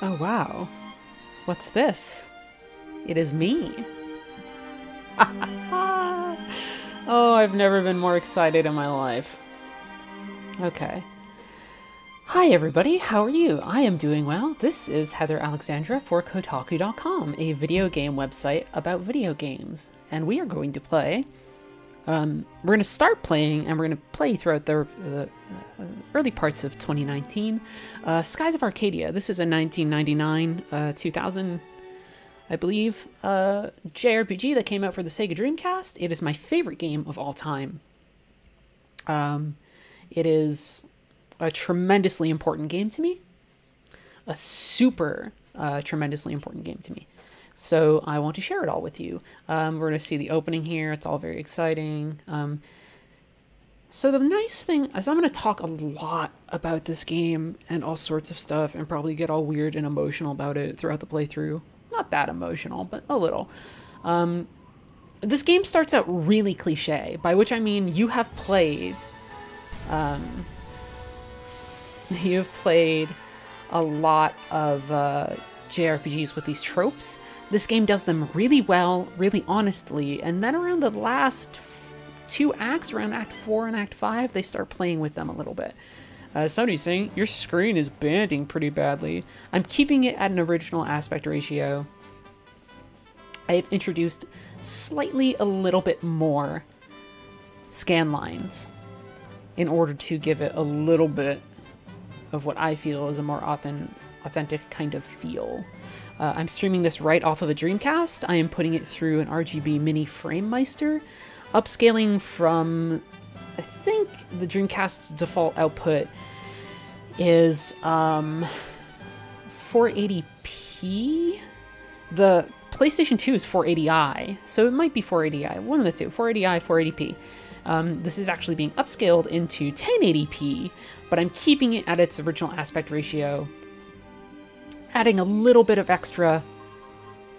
Oh, wow. What's this? It is me. oh, I've never been more excited in my life. Okay. Hi, everybody. How are you? I am doing well. This is Heather Alexandra for Kotaku.com, a video game website about video games. And we are going to play. Um, we're going to start playing, and we're going to play throughout the, the uh, early parts of 2019. Uh, Skies of Arcadia. This is a 1999 uh, 2000 I believe, uh, JRPG that came out for the Sega Dreamcast. It is my favorite game of all time. Um, it is a tremendously important game to me, a super uh, tremendously important game to me. So I want to share it all with you. Um, we're going to see the opening here. It's all very exciting. Um, so the nice thing is I'm going to talk a lot about this game and all sorts of stuff and probably get all weird and emotional about it throughout the playthrough not that emotional, but a little. Um, this game starts out really cliche, by which I mean you have played. Um, you've played a lot of uh, JRPGs with these tropes. This game does them really well, really honestly, and then around the last two acts, around Act 4 and Act 5, they start playing with them a little bit. Uh, somebody's saying, your screen is banding pretty badly. I'm keeping it at an original aspect ratio. I've introduced slightly a little bit more scan lines in order to give it a little bit of what I feel is a more authentic, authentic kind of feel. Uh, I'm streaming this right off of a Dreamcast. I am putting it through an RGB Mini Framemeister, upscaling from I think the Dreamcast's default output is um, 480p. The PlayStation 2 is 480i, so it might be 480i, one of the two, 480i, 480p. Um, this is actually being upscaled into 1080p, but I'm keeping it at its original aspect ratio, adding a little bit of extra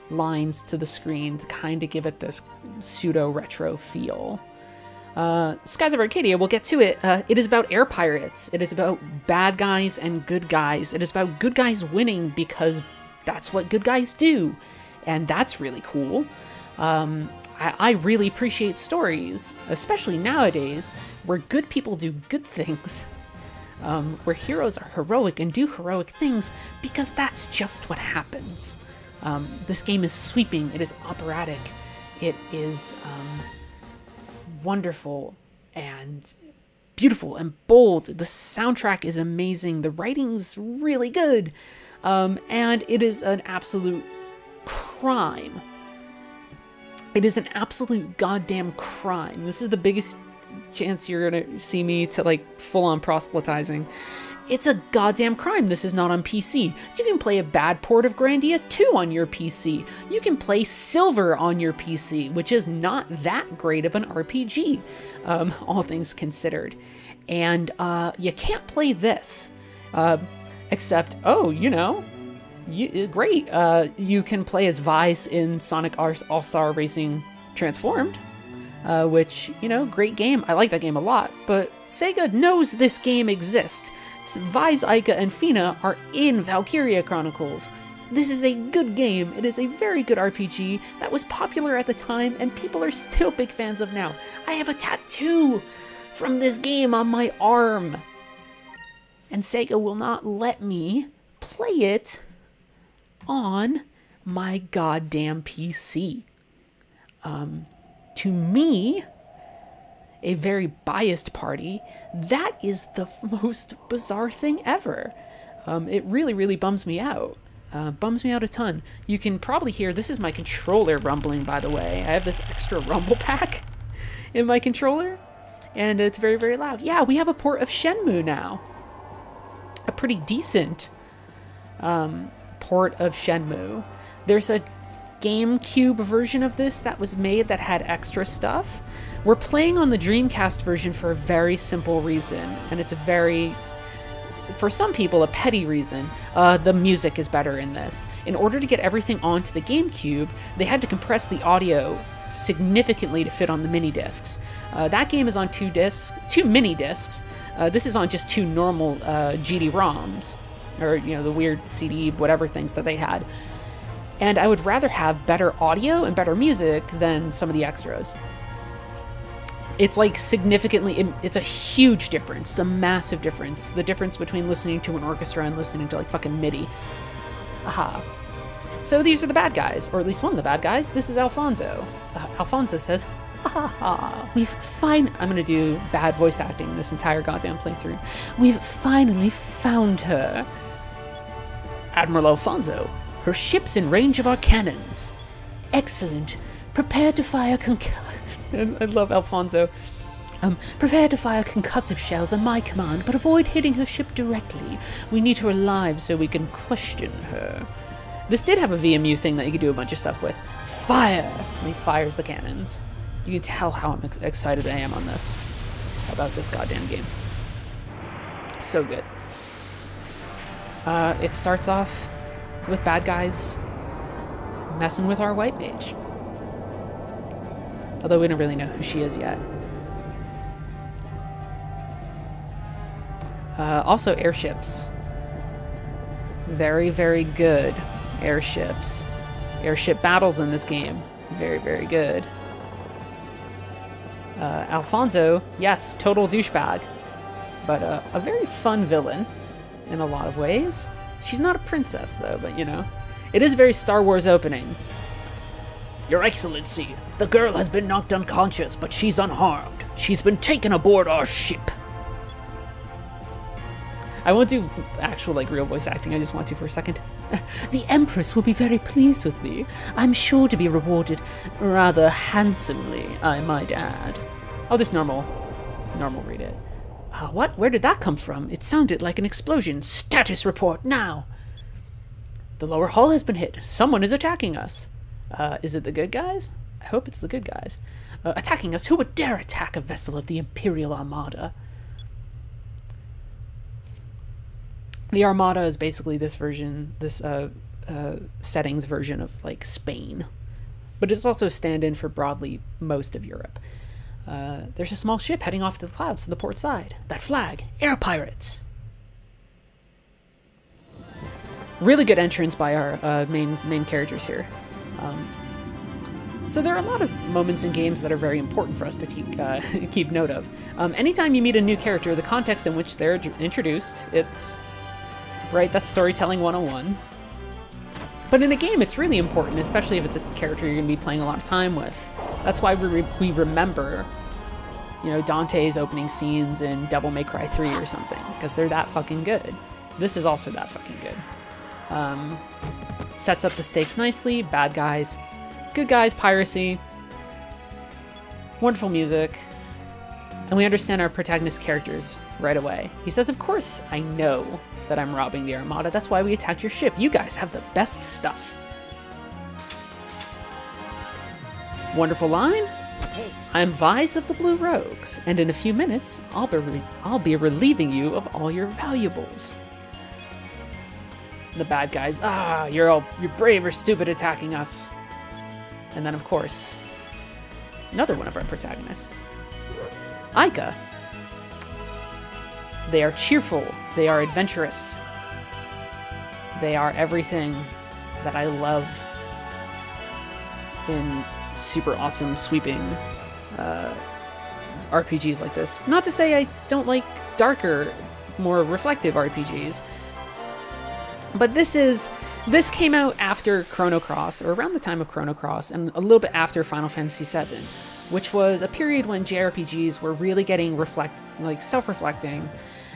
lines to the screen to kind of give it this pseudo retro feel. Uh, Skies of Arcadia, we'll get to it. Uh, it is about air pirates. It is about bad guys and good guys. It is about good guys winning because that's what good guys do. And that's really cool. Um, I, I really appreciate stories, especially nowadays, where good people do good things. Um, where heroes are heroic and do heroic things because that's just what happens. Um, this game is sweeping, it is operatic, it is um, wonderful and beautiful and bold. The soundtrack is amazing. The writing's really good. Um, and it is an absolute crime. It is an absolute goddamn crime. This is the biggest chance you're gonna see me to like full on proselytizing. It's a goddamn crime this is not on PC. You can play a bad port of Grandia 2 on your PC. You can play Silver on your PC, which is not that great of an RPG, um, all things considered. And uh, you can't play this, uh, except, oh, you know, you, great. Uh, you can play as Vyse in Sonic All Star Racing Transformed. Uh, which, you know, great game. I like that game a lot, but Sega knows this game exists. Vyse, Aika, and Fina are in Valkyria Chronicles. This is a good game. It is a very good RPG that was popular at the time and people are still big fans of now. I have a tattoo from this game on my arm. And Sega will not let me play it on my goddamn PC. Um, to me, a very biased party, that is the most bizarre thing ever. Um, it really, really bums me out. Uh, bums me out a ton. You can probably hear this is my controller rumbling, by the way. I have this extra rumble pack in my controller, and it's very, very loud. Yeah, we have a port of Shenmue now. A pretty decent um, port of Shenmue. There's a GameCube version of this that was made that had extra stuff. We're playing on the Dreamcast version for a very simple reason, and it's a very for some people, a petty reason, uh, the music is better in this. In order to get everything onto the GameCube, they had to compress the audio significantly to fit on the mini discs. Uh, that game is on two discs, two mini discs. Uh, this is on just two normal uh, GD ROMs, or you know the weird CD whatever things that they had. And I would rather have better audio and better music than some of the extras. It's like significantly, it's a huge difference. It's a massive difference. The difference between listening to an orchestra and listening to like fucking MIDI. Aha. So these are the bad guys, or at least one of the bad guys. This is Alfonso. Uh, Alfonso says, ha ha, we've fine. I'm gonna do bad voice acting this entire goddamn playthrough. We've finally found her. Admiral Alfonso, her ship's in range of our cannons. Excellent. Prepare to fire I love Alfonso. Um, prepare to fire concussive shells on my command, but avoid hitting her ship directly. We need her alive so we can question her. This did have a VMU thing that you could do a bunch of stuff with. Fire! And he fires the cannons. You can tell how I'm ex excited I am on this. About this goddamn game. So good. Uh, it starts off with bad guys messing with our white mage. Although we don't really know who she is yet. Uh, also, airships. Very, very good airships. Airship battles in this game. Very, very good. Uh, Alfonso, yes, total douchebag. But uh, a very fun villain in a lot of ways. She's not a princess, though, but you know. It is a very Star Wars opening. Your Excellency, the girl has been knocked unconscious, but she's unharmed. She's been taken aboard our ship. I won't do actual, like, real voice acting. I just want to for a second. The Empress will be very pleased with me. I'm sure to be rewarded rather handsomely, I might add. I'll just normal, normal read it. Uh, what? Where did that come from? It sounded like an explosion. Status report now! The lower hull has been hit. Someone is attacking us. Uh, is it the good guys? I hope it's the good guys. Uh, attacking us? Who would dare attack a vessel of the Imperial Armada? The Armada is basically this version, this uh, uh, settings version of like Spain, but it's also stand-in for broadly most of Europe. Uh, there's a small ship heading off to the clouds to the port side. That flag, air pirates. Really good entrance by our uh, main main characters here. Um, so there are a lot of moments in games that are very important for us to keep, uh, keep note of. Um, anytime you meet a new character, the context in which they're introduced, it's right. That's storytelling 101. But in a game, it's really important, especially if it's a character you're going to be playing a lot of time with. That's why we, re we remember, you know, Dante's opening scenes in Devil May Cry 3 or something, because they're that fucking good. This is also that fucking good. Um, sets up the stakes nicely. Bad guys, good guys, piracy, wonderful music, and we understand our protagonist characters right away. He says, Of course, I know that I'm robbing the Armada. That's why we attacked your ship. You guys have the best stuff. Wonderful line. I'm Vyse of the Blue Rogues, and in a few minutes, I'll be, I'll be relieving you of all your valuables the bad guys, ah, you're all you're brave or stupid attacking us. And then of course, another one of our protagonists, Aika. They are cheerful, they are adventurous. They are everything that I love in super awesome sweeping uh, RPGs like this. Not to say I don't like darker, more reflective RPGs, but this is this came out after Chrono Cross, or around the time of Chrono Cross, and a little bit after Final Fantasy VII, which was a period when JRPGs were really getting reflect like self-reflecting,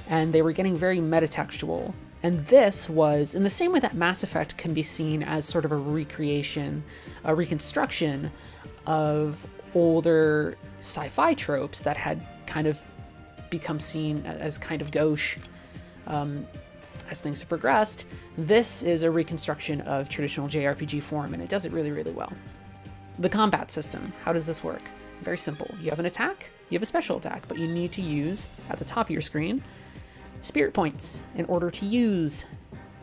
and they were getting very metatextual. And this was, in the same way that Mass Effect can be seen as sort of a recreation, a reconstruction of older sci-fi tropes that had kind of become seen as kind of gauche um, as things have progressed, this is a reconstruction of traditional JRPG form, and it does it really, really well. The combat system, how does this work? Very simple. You have an attack, you have a special attack, but you need to use, at the top of your screen, spirit points in order to use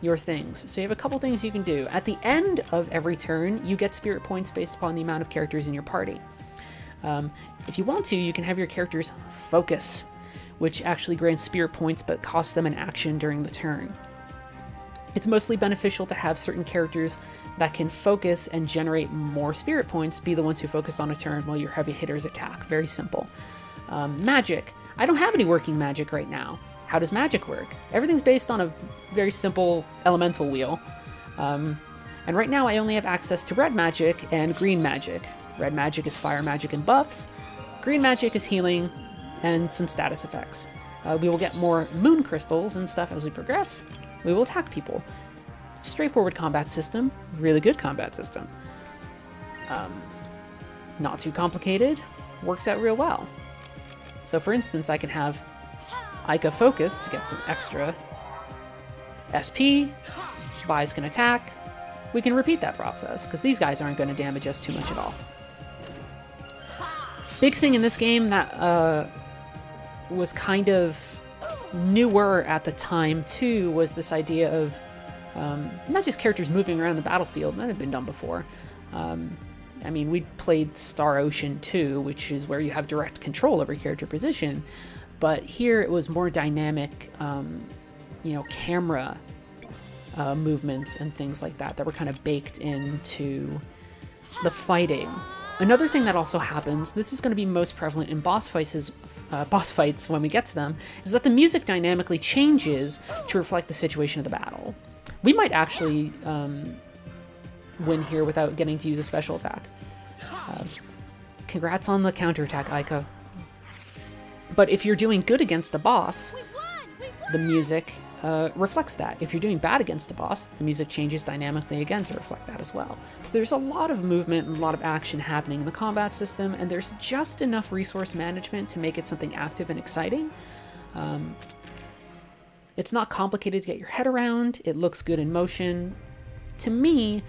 your things. So you have a couple things you can do. At the end of every turn, you get spirit points based upon the amount of characters in your party. Um, if you want to, you can have your characters focus which actually grants spirit points but costs them an action during the turn. It's mostly beneficial to have certain characters that can focus and generate more spirit points be the ones who focus on a turn while your heavy hitters attack. Very simple. Um, magic. I don't have any working magic right now. How does magic work? Everything's based on a very simple elemental wheel. Um, and right now I only have access to red magic and green magic. Red magic is fire magic and buffs. Green magic is healing and some status effects. Uh, we will get more moon crystals and stuff as we progress. We will attack people. Straightforward combat system, really good combat system. Um, not too complicated, works out real well. So for instance, I can have Aika focus to get some extra SP, Vyse can attack. We can repeat that process, because these guys aren't going to damage us too much at all. Big thing in this game that uh, was kind of newer at the time too was this idea of um, not just characters moving around the battlefield that had been done before. Um, I mean, we played Star Ocean 2, which is where you have direct control over character position, but here it was more dynamic, um, you know, camera uh, movements and things like that that were kind of baked into the fighting. Another thing that also happens, this is going to be most prevalent in boss fights, uh, boss fights when we get to them, is that the music dynamically changes to reflect the situation of the battle. We might actually um, win here without getting to use a special attack. Uh, congrats on the counterattack, Aika. But if you're doing good against the boss, the music uh, reflects that. If you're doing bad against the boss, the music changes dynamically again to reflect that as well. So there's a lot of movement and a lot of action happening in the combat system, and there's just enough resource management to make it something active and exciting. Um, it's not complicated to get your head around, it looks good in motion. To me,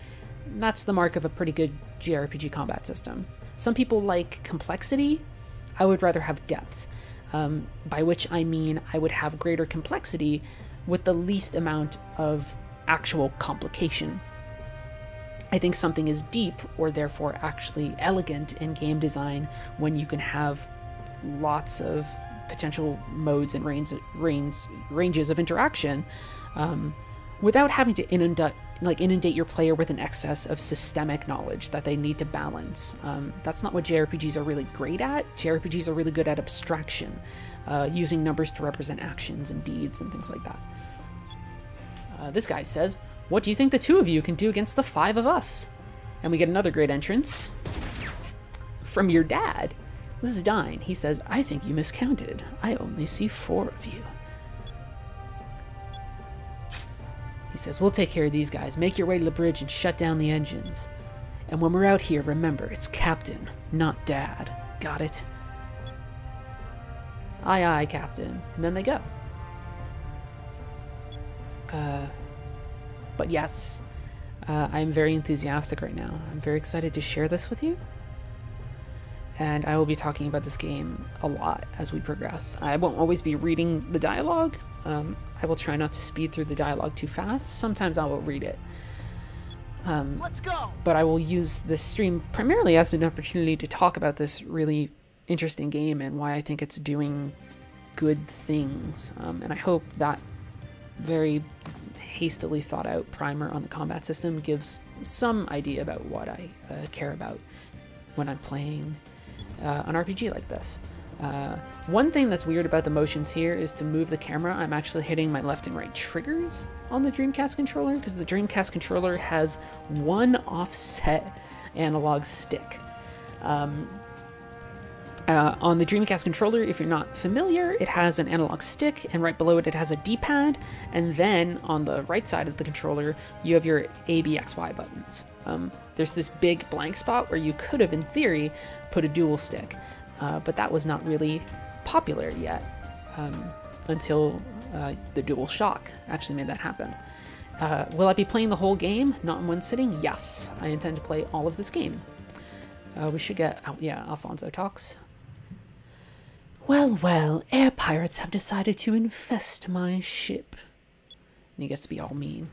that's the mark of a pretty good JRPG combat system. Some people like complexity, I would rather have depth. Um, by which I mean I would have greater complexity with the least amount of actual complication. I think something is deep or therefore actually elegant in game design when you can have lots of potential modes and range, range, ranges of interaction um, without having to inundate like inundate your player with an excess of systemic knowledge that they need to balance. Um, that's not what JRPGs are really great at. JRPGs are really good at abstraction, uh, using numbers to represent actions and deeds and things like that. Uh, this guy says, What do you think the two of you can do against the five of us? And we get another great entrance from your dad. This is Dyne. He says, I think you miscounted. I only see four of you. He says, We'll take care of these guys. Make your way to the bridge and shut down the engines. And when we're out here, remember, it's Captain, not Dad. Got it? Aye, aye, Captain. And then they go. Uh, but yes, uh, I'm very enthusiastic right now. I'm very excited to share this with you. And I will be talking about this game a lot as we progress. I won't always be reading the dialogue. Um, I will try not to speed through the dialogue too fast. Sometimes I will read it. Um, Let's go. But I will use this stream primarily as an opportunity to talk about this really interesting game and why I think it's doing good things. Um, and I hope that very hastily thought out primer on the combat system gives some idea about what I uh, care about when I'm playing uh, an RPG like this. Uh, one thing that's weird about the motions here is to move the camera, I'm actually hitting my left and right triggers on the Dreamcast controller because the Dreamcast controller has one offset analog stick. Um, uh, on the Dreamcast controller, if you're not familiar, it has an analog stick, and right below it, it has a D pad. And then on the right side of the controller, you have your A, B, X, Y buttons. Um, there's this big blank spot where you could have, in theory, put a dual stick, uh, but that was not really popular yet um, until uh, the Dual Shock actually made that happen. Uh, will I be playing the whole game, not in one sitting? Yes, I intend to play all of this game. Uh, we should get, oh, yeah, Alfonso talks. Well, well, air pirates have decided to infest my ship. And he gets to be all mean.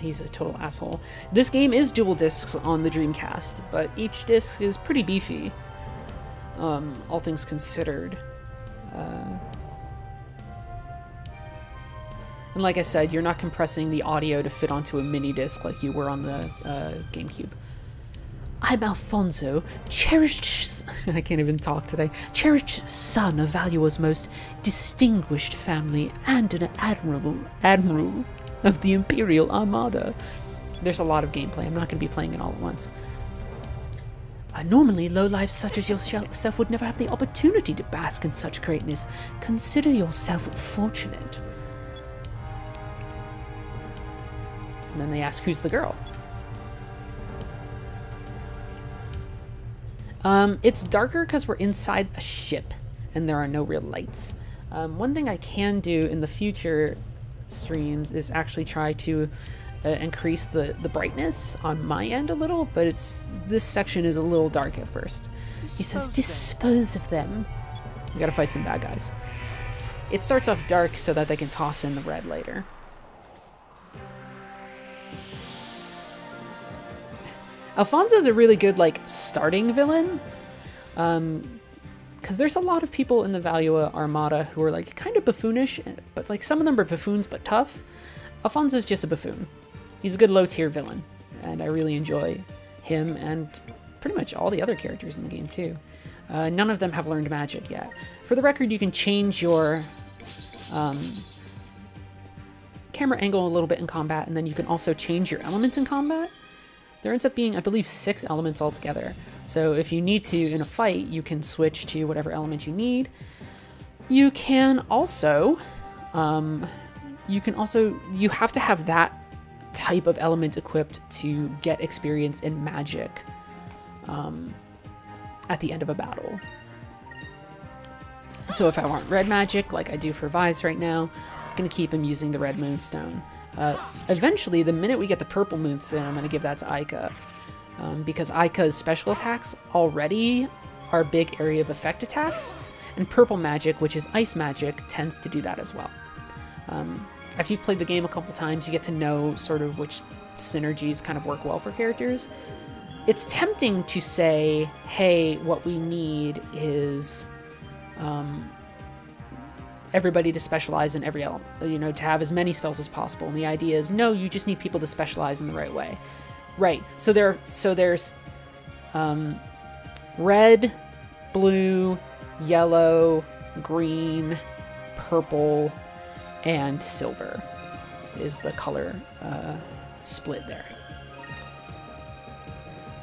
He's a total asshole. This game is dual discs on the Dreamcast, but each disc is pretty beefy, um, all things considered. Uh, and like I said, you're not compressing the audio to fit onto a mini disc like you were on the uh, GameCube. I'm Alfonso, cherished. I can't even talk today. Cherished son of Valua's most distinguished family and an admirable, admiral of the Imperial Armada. There's a lot of gameplay. I'm not going to be playing it all at once. Uh, normally, lowlifes such as yourself would never have the opportunity to bask in such greatness. Consider yourself fortunate. And then they ask, who's the girl? Um, it's darker because we're inside a ship and there are no real lights. Um, one thing I can do in the future streams is actually try to uh, increase the, the brightness on my end a little, but it's this section is a little dark at first. He says, dispose of them. We gotta fight some bad guys. It starts off dark so that they can toss in the red later. Alfonso is a really good like starting villain. Um, because there's a lot of people in the Valua Armada who are like kind of buffoonish, but like some of them are buffoons but tough. Alfonso's just a buffoon. He's a good low tier villain, and I really enjoy him and pretty much all the other characters in the game too. Uh, none of them have learned magic yet. For the record, you can change your um, camera angle a little bit in combat, and then you can also change your element in combat. There ends up being, I believe, six elements altogether. So if you need to in a fight, you can switch to whatever element you need. You can also, um, you can also, you have to have that type of element equipped to get experience in magic um, at the end of a battle. So if I want red magic, like I do for Vyse right now, I'm going to keep him using the red moonstone. Uh, eventually, the minute we get the purple moonstone, I'm going to give that to Aika. Um, because Aika's special attacks already are big area of effect attacks, and purple magic, which is ice magic, tends to do that as well. Um, after you've played the game a couple times, you get to know sort of which synergies kind of work well for characters. It's tempting to say, hey, what we need is um, everybody to specialize in every element, you know, to have as many spells as possible. And the idea is, no, you just need people to specialize in the right way. Right. So there, so there's um, red, blue, yellow, green, purple, and silver is the color uh, split there.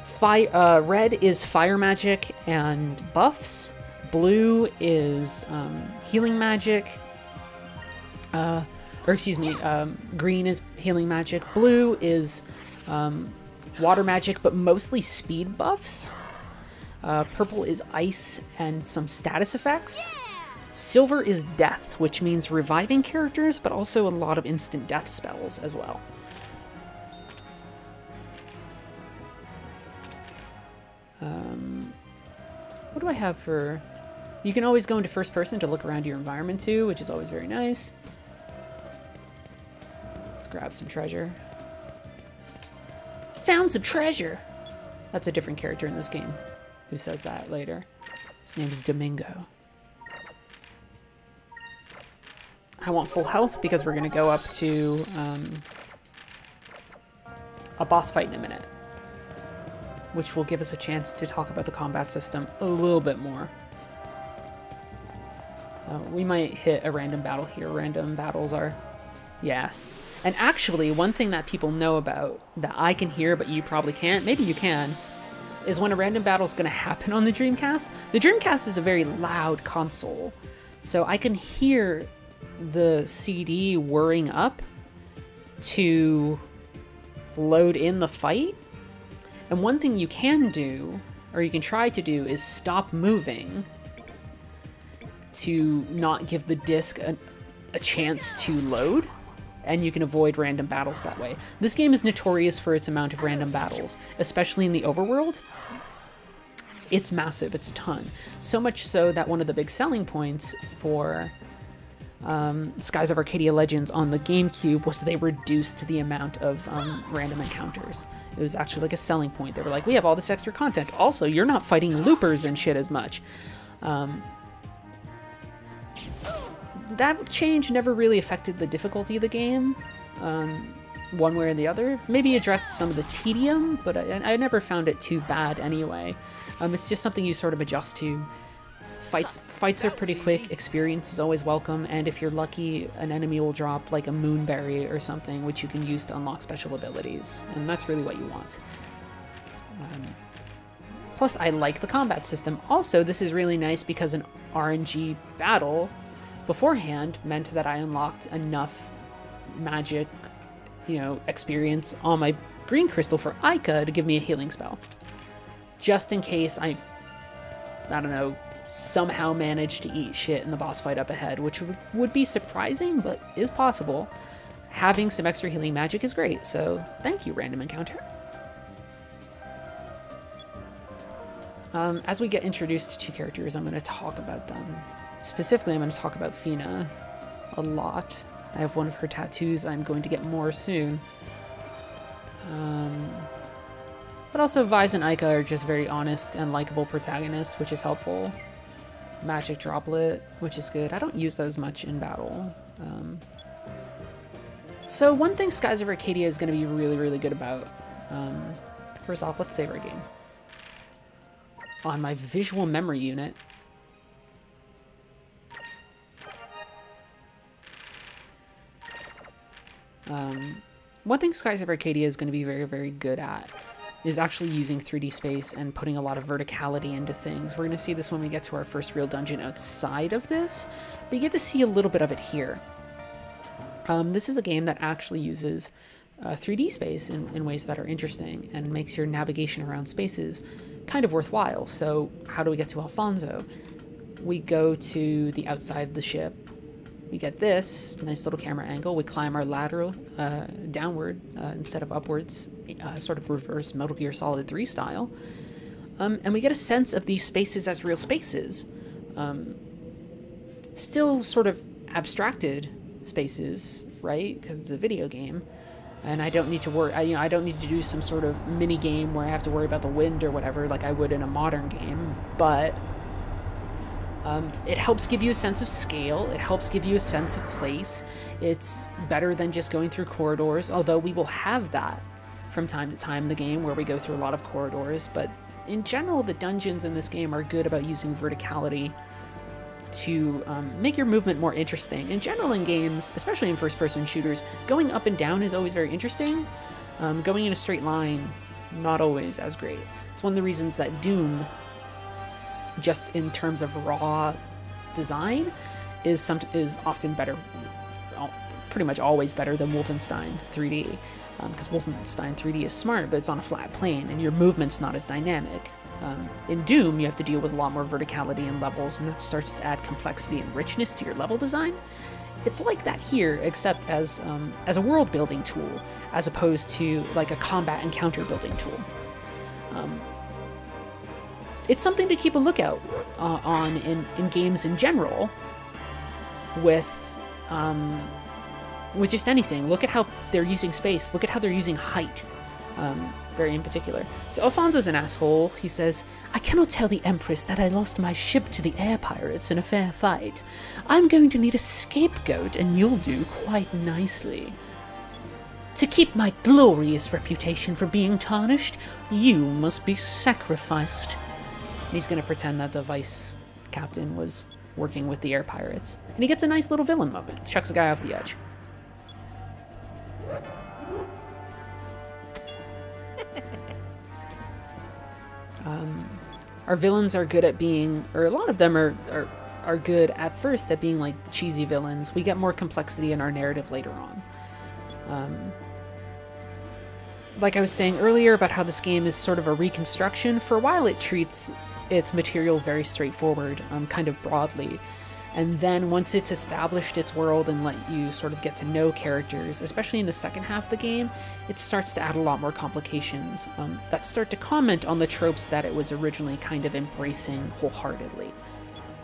Fire, uh, red is fire magic and buffs. Blue is um, healing magic. Uh, or excuse me, um, green is healing magic. Blue is um, water magic, but mostly speed buffs. Uh, purple is ice and some status effects. Silver is death, which means reviving characters, but also a lot of instant death spells as well. Um, what do I have for you can always go into first person to look around your environment too, which is always very nice. Let's grab some treasure. Found some treasure! That's a different character in this game who says that later. His name is Domingo. I want full health because we're going to go up to um, a boss fight in a minute. Which will give us a chance to talk about the combat system a little bit more. Uh, we might hit a random battle here. Random battles are... Yeah. And actually, one thing that people know about that I can hear but you probably can't, maybe you can, is when a random battle is going to happen on the Dreamcast. The Dreamcast is a very loud console, so I can hear the CD whirring up to load in the fight. And one thing you can do, or you can try to do, is stop moving to not give the disc a, a chance to load and you can avoid random battles that way. This game is notorious for its amount of random battles, especially in the overworld. It's massive, it's a ton. So much so that one of the big selling points for um, Skies of Arcadia Legends on the GameCube was they reduced the amount of um, random encounters. It was actually like a selling point. They were like, we have all this extra content. Also, you're not fighting loopers and shit as much. Um, that change never really affected the difficulty of the game, um, one way or the other. Maybe addressed some of the tedium, but I, I never found it too bad anyway. Um, it's just something you sort of adjust to fights fights are pretty quick experience is always welcome and if you're lucky an enemy will drop like a moonberry or something which you can use to unlock special abilities and that's really what you want um, plus i like the combat system also this is really nice because an rng battle beforehand meant that i unlocked enough magic you know experience on my green crystal for Aika to give me a healing spell just in case i I don't know, somehow manage to eat shit in the boss fight up ahead, which would be surprising, but is possible. Having some extra healing magic is great, so thank you, random encounter. Um, as we get introduced to two characters, I'm going to talk about them. Specifically, I'm going to talk about Fina a lot. I have one of her tattoos. I'm going to get more soon. Um, but also, Vyse and Aika are just very honest and likable protagonists, which is helpful magic droplet, which is good. I don't use those much in battle. Um, so one thing Skies of Arcadia is going to be really, really good about. Um, first off, let's save our game. On my visual memory unit, um, one thing Skies of Arcadia is going to be very, very good at is actually using 3D space and putting a lot of verticality into things. We're going to see this when we get to our first real dungeon outside of this, but you get to see a little bit of it here. Um, this is a game that actually uses uh, 3D space in, in ways that are interesting and makes your navigation around spaces kind of worthwhile. So how do we get to Alfonso? We go to the outside of the ship, we get this nice little camera angle. We climb our lateral uh, downward uh, instead of upwards, uh, sort of reverse Metal Gear Solid 3 style. Um, and we get a sense of these spaces as real spaces. Um, still sort of abstracted spaces, right? Because it's a video game. And I don't need to worry, I, you know, I don't need to do some sort of mini game where I have to worry about the wind or whatever like I would in a modern game. But um, it helps give you a sense of scale, it helps give you a sense of place. It's better than just going through corridors, although we will have that from time to time in the game where we go through a lot of corridors, but in general, the dungeons in this game are good about using verticality to um, make your movement more interesting. In general, in games, especially in first person shooters, going up and down is always very interesting. Um, going in a straight line, not always as great. It's one of the reasons that Doom just in terms of raw design, is some is often better, pretty much always better than Wolfenstein 3D. Because um, Wolfenstein 3D is smart, but it's on a flat plane, and your movement's not as dynamic. Um, in Doom, you have to deal with a lot more verticality and levels, and that starts to add complexity and richness to your level design. It's like that here, except as um, as a world building tool, as opposed to like a combat encounter building tool. It's something to keep a lookout uh, on in, in games in general with um, with just anything. Look at how they're using space. Look at how they're using height. Um, very in particular. So Alfonso's an asshole. He says, I cannot tell the Empress that I lost my ship to the air pirates in a fair fight. I'm going to need a scapegoat, and you'll do quite nicely. To keep my glorious reputation from being tarnished, you must be sacrificed. And he's going to pretend that the vice captain was working with the air pirates. And he gets a nice little villain moment. Chucks a guy off the edge. Um, our villains are good at being, or a lot of them are, are, are good at first at being like cheesy villains. We get more complexity in our narrative later on. Um, like I was saying earlier about how this game is sort of a reconstruction, for a while it treats its material very straightforward, um, kind of broadly. And then once it's established its world and let you sort of get to know characters, especially in the second half of the game, it starts to add a lot more complications um, that start to comment on the tropes that it was originally kind of embracing wholeheartedly.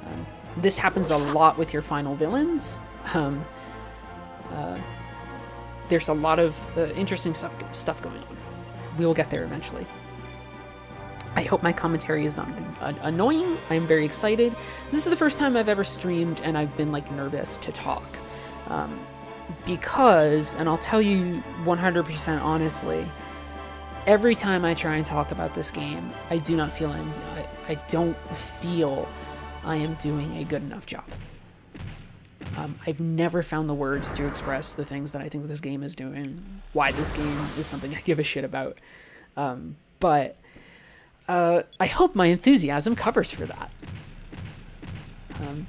Um, this happens a lot with your final villains, Um, uh, there's a lot of uh, interesting stuff stuff going on. We will get there eventually. I hope my commentary is not annoying. I'm very excited. This is the first time I've ever streamed and I've been like nervous to talk. Um, because, and I'll tell you 100% honestly, every time I try and talk about this game, I do not feel I'm, I, I don't feel I am doing a good enough job. Um, I've never found the words to express the things that I think this game is doing, why this game is something I give a shit about. Um, but uh, I hope my enthusiasm covers for that. Um,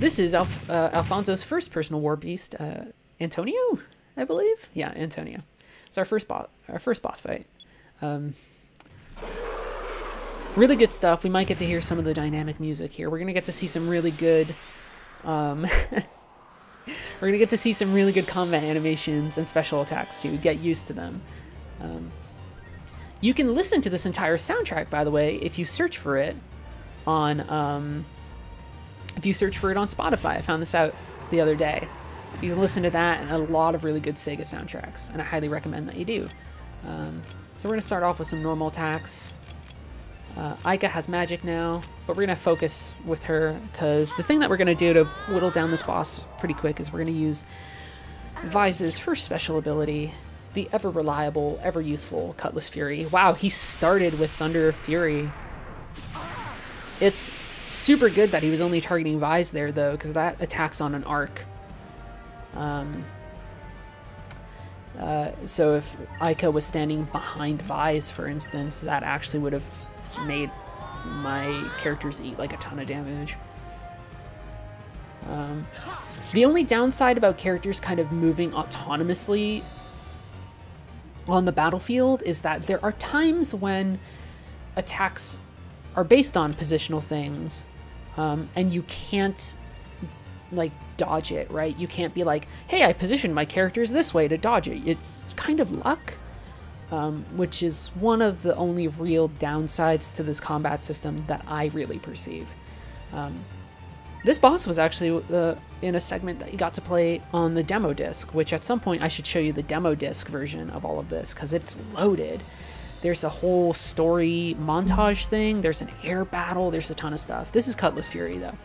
this is Alf- uh, Alfonso's first personal war beast, uh, Antonio, I believe. Yeah, Antonio. It's our first boss. Our first boss fight. Um, really good stuff. We might get to hear some of the dynamic music here. We're gonna get to see some really good. Um, we're gonna get to see some really good combat animations and special attacks too. Get used to them. Um, you can listen to this entire soundtrack, by the way, if you search for it on um, if you search for it on Spotify. I found this out the other day. You can listen to that and a lot of really good Sega soundtracks, and I highly recommend that you do. Um, so we're to start off with some normal attacks. Uh, Aika has magic now, but we're going to focus with her because the thing that we're going to do to whittle down this boss pretty quick is we're going to use Vyse's first special ability, the ever reliable, ever useful Cutlass Fury. Wow, he started with Thunder Fury. It's super good that he was only targeting Vyse there, though, because that attacks on an arc. Um, uh, so if Aika was standing behind Vyse, for instance, that actually would have made my characters eat like a ton of damage. Um, the only downside about characters kind of moving autonomously on the battlefield is that there are times when attacks are based on positional things, um, and you can't like dodge it, right? You can't be like, hey, I positioned my characters this way to dodge it. It's kind of luck, um, which is one of the only real downsides to this combat system that I really perceive. Um, this boss was actually uh, in a segment that you got to play on the demo disc, which at some point I should show you the demo disc version of all of this because it's loaded. There's a whole story montage thing. There's an air battle. There's a ton of stuff. This is Cutlass Fury, though.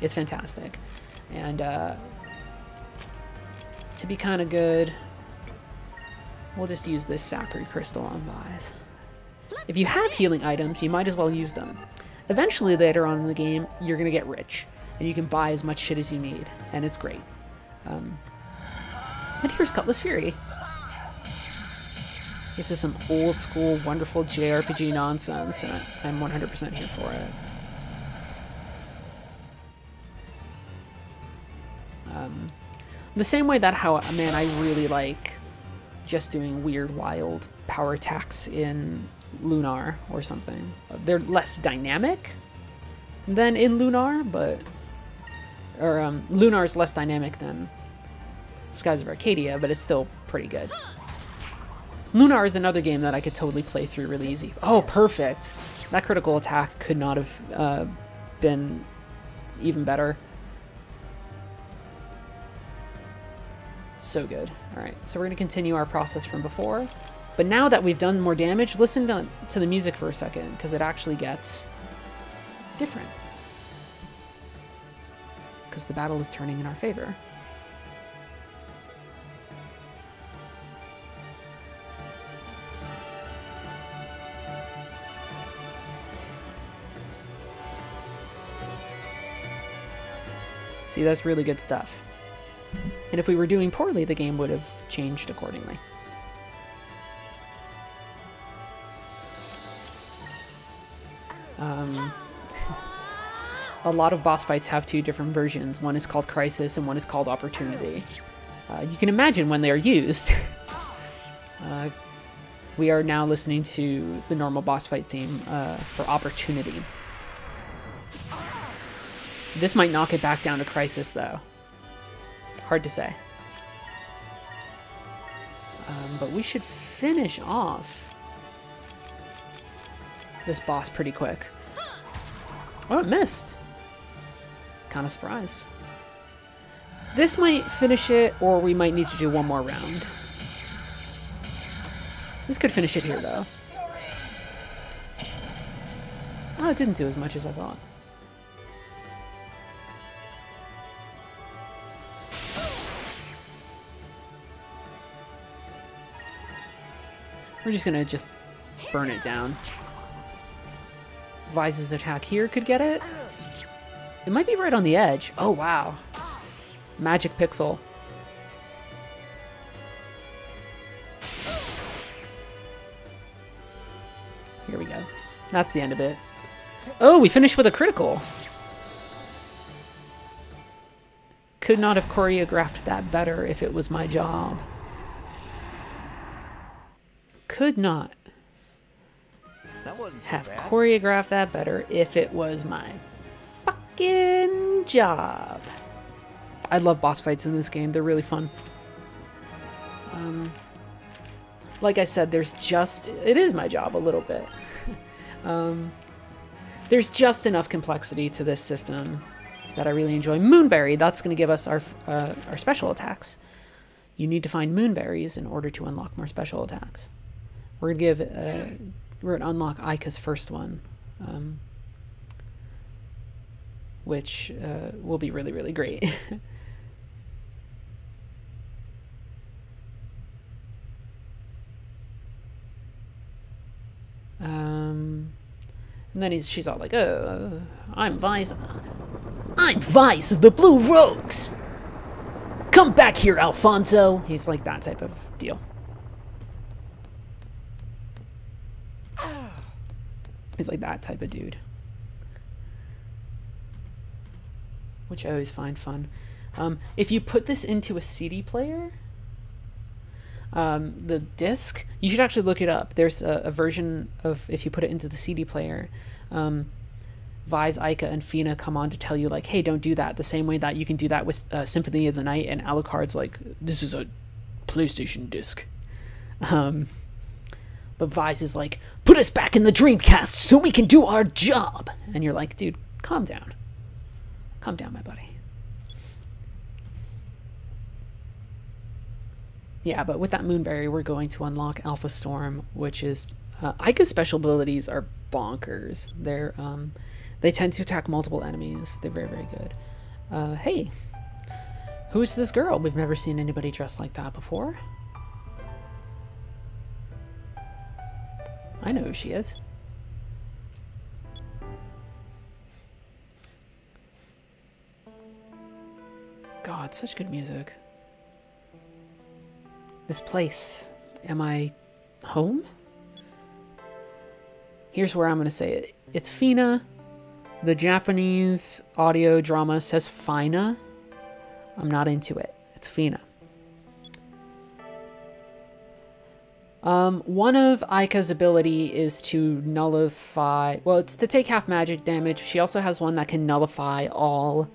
It's fantastic. And uh, to be kind of good, we'll just use this Sacred Crystal on Vyse. If you have healing items, you might as well use them. Eventually, later on in the game, you're going to get rich, and you can buy as much shit as you need, and it's great. Um, and here's Cutlass Fury. This is some old school, wonderful JRPG nonsense, and I'm 100% here for it. Um, the same way that how, man, I really like just doing weird, wild power attacks in Lunar or something. They're less dynamic than in Lunar, but... Or, um, Lunar is less dynamic than Skies of Arcadia, but it's still pretty good. Lunar is another game that I could totally play through really easy. Oh, perfect! That critical attack could not have uh, been even better. So good. Alright, so we're going to continue our process from before. But now that we've done more damage, listen to, to the music for a second, because it actually gets different. Because the battle is turning in our favor. See, that's really good stuff. And if we were doing poorly, the game would have changed accordingly. Um, a lot of boss fights have two different versions. One is called Crisis and one is called Opportunity. Uh, you can imagine when they are used. uh, we are now listening to the normal boss fight theme uh, for Opportunity. This might knock it back down to Crisis, though. Hard to say. Um, but we should finish off this boss pretty quick. Oh, it missed. Kind of surprised. This might finish it, or we might need to do one more round. This could finish it here, though. Oh, it didn't do as much as I thought. We're just gonna just burn it down. Vyse's attack here could get it. It might be right on the edge. Oh, wow. Magic Pixel. Here we go. That's the end of it. Oh, we finished with a critical. Could not have choreographed that better if it was my job. Could not have choreographed that better if it was my fucking job. I love boss fights in this game. They're really fun. Um, like I said, there's just... It is my job a little bit. um, there's just enough complexity to this system that I really enjoy. Moonberry, that's going to give us our, uh, our special attacks. You need to find moonberries in order to unlock more special attacks. We're going to give... Uh, we're going to unlock Aika's first one. Um, which uh, will be really, really great. um, and then he's, she's all like, "Oh, I'm Vyse. I'm Vyse of the Blue Rogues. Come back here, Alfonso." He's like that type of deal. He's like that type of dude. Which I always find fun. Um, if you put this into a CD player, um, the disc, you should actually look it up. There's a, a, version of, if you put it into the CD player, um, Vyse, Aika, and Fina come on to tell you, like, hey, don't do that. The same way that you can do that with uh, Symphony of the Night, and Alucard's like, this is a PlayStation disc. Um, but Vyse is like, put us back in the Dreamcast so we can do our job. And you're like, dude, calm down. Calm down, my buddy. Yeah, but with that Moonberry, we're going to unlock Alpha Storm, which is... Uh, Aika's special abilities are bonkers. They're, um, they tend to attack multiple enemies. They're very, very good. Uh, hey, who's this girl? We've never seen anybody dressed like that before. I know who she is. God, such good music. This place. Am I home? Here's where I'm going to say it. It's Fina. The Japanese audio drama says Fina. I'm not into it. It's Fina. Um, one of Aika's ability is to nullify... Well, it's to take half magic damage. She also has one that can nullify all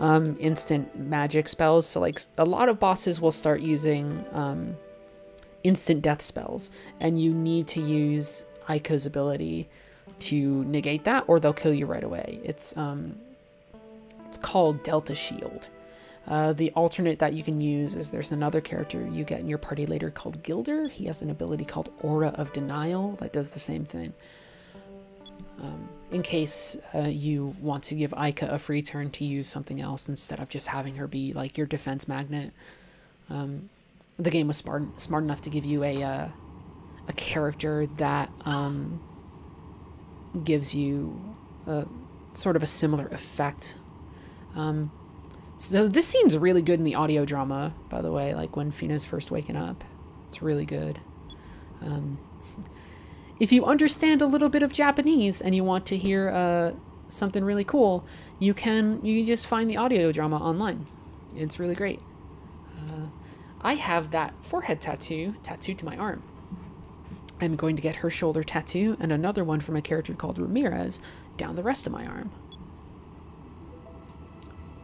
um, instant magic spells. So like a lot of bosses will start using um, instant death spells, and you need to use Aika's ability to negate that, or they'll kill you right away. It's um, it's called Delta Shield. Uh, the alternate that you can use is there's another character you get in your party later called Gilder. He has an ability called Aura of Denial that does the same thing. Um, in case uh, you want to give Aika a free turn to use something else instead of just having her be like your defense magnet. Um, the game was smart smart enough to give you a uh, a character that um, gives you a, sort of a similar effect. Um, so this scene's really good in the audio drama, by the way. Like when Fina's first waking up, it's really good. If you understand a little bit of Japanese and you want to hear uh, something really cool, you can you can just find the audio drama online. It's really great. Uh, I have that forehead tattoo tattooed to my arm. I'm going to get her shoulder tattoo and another one from a character called Ramirez down the rest of my arm.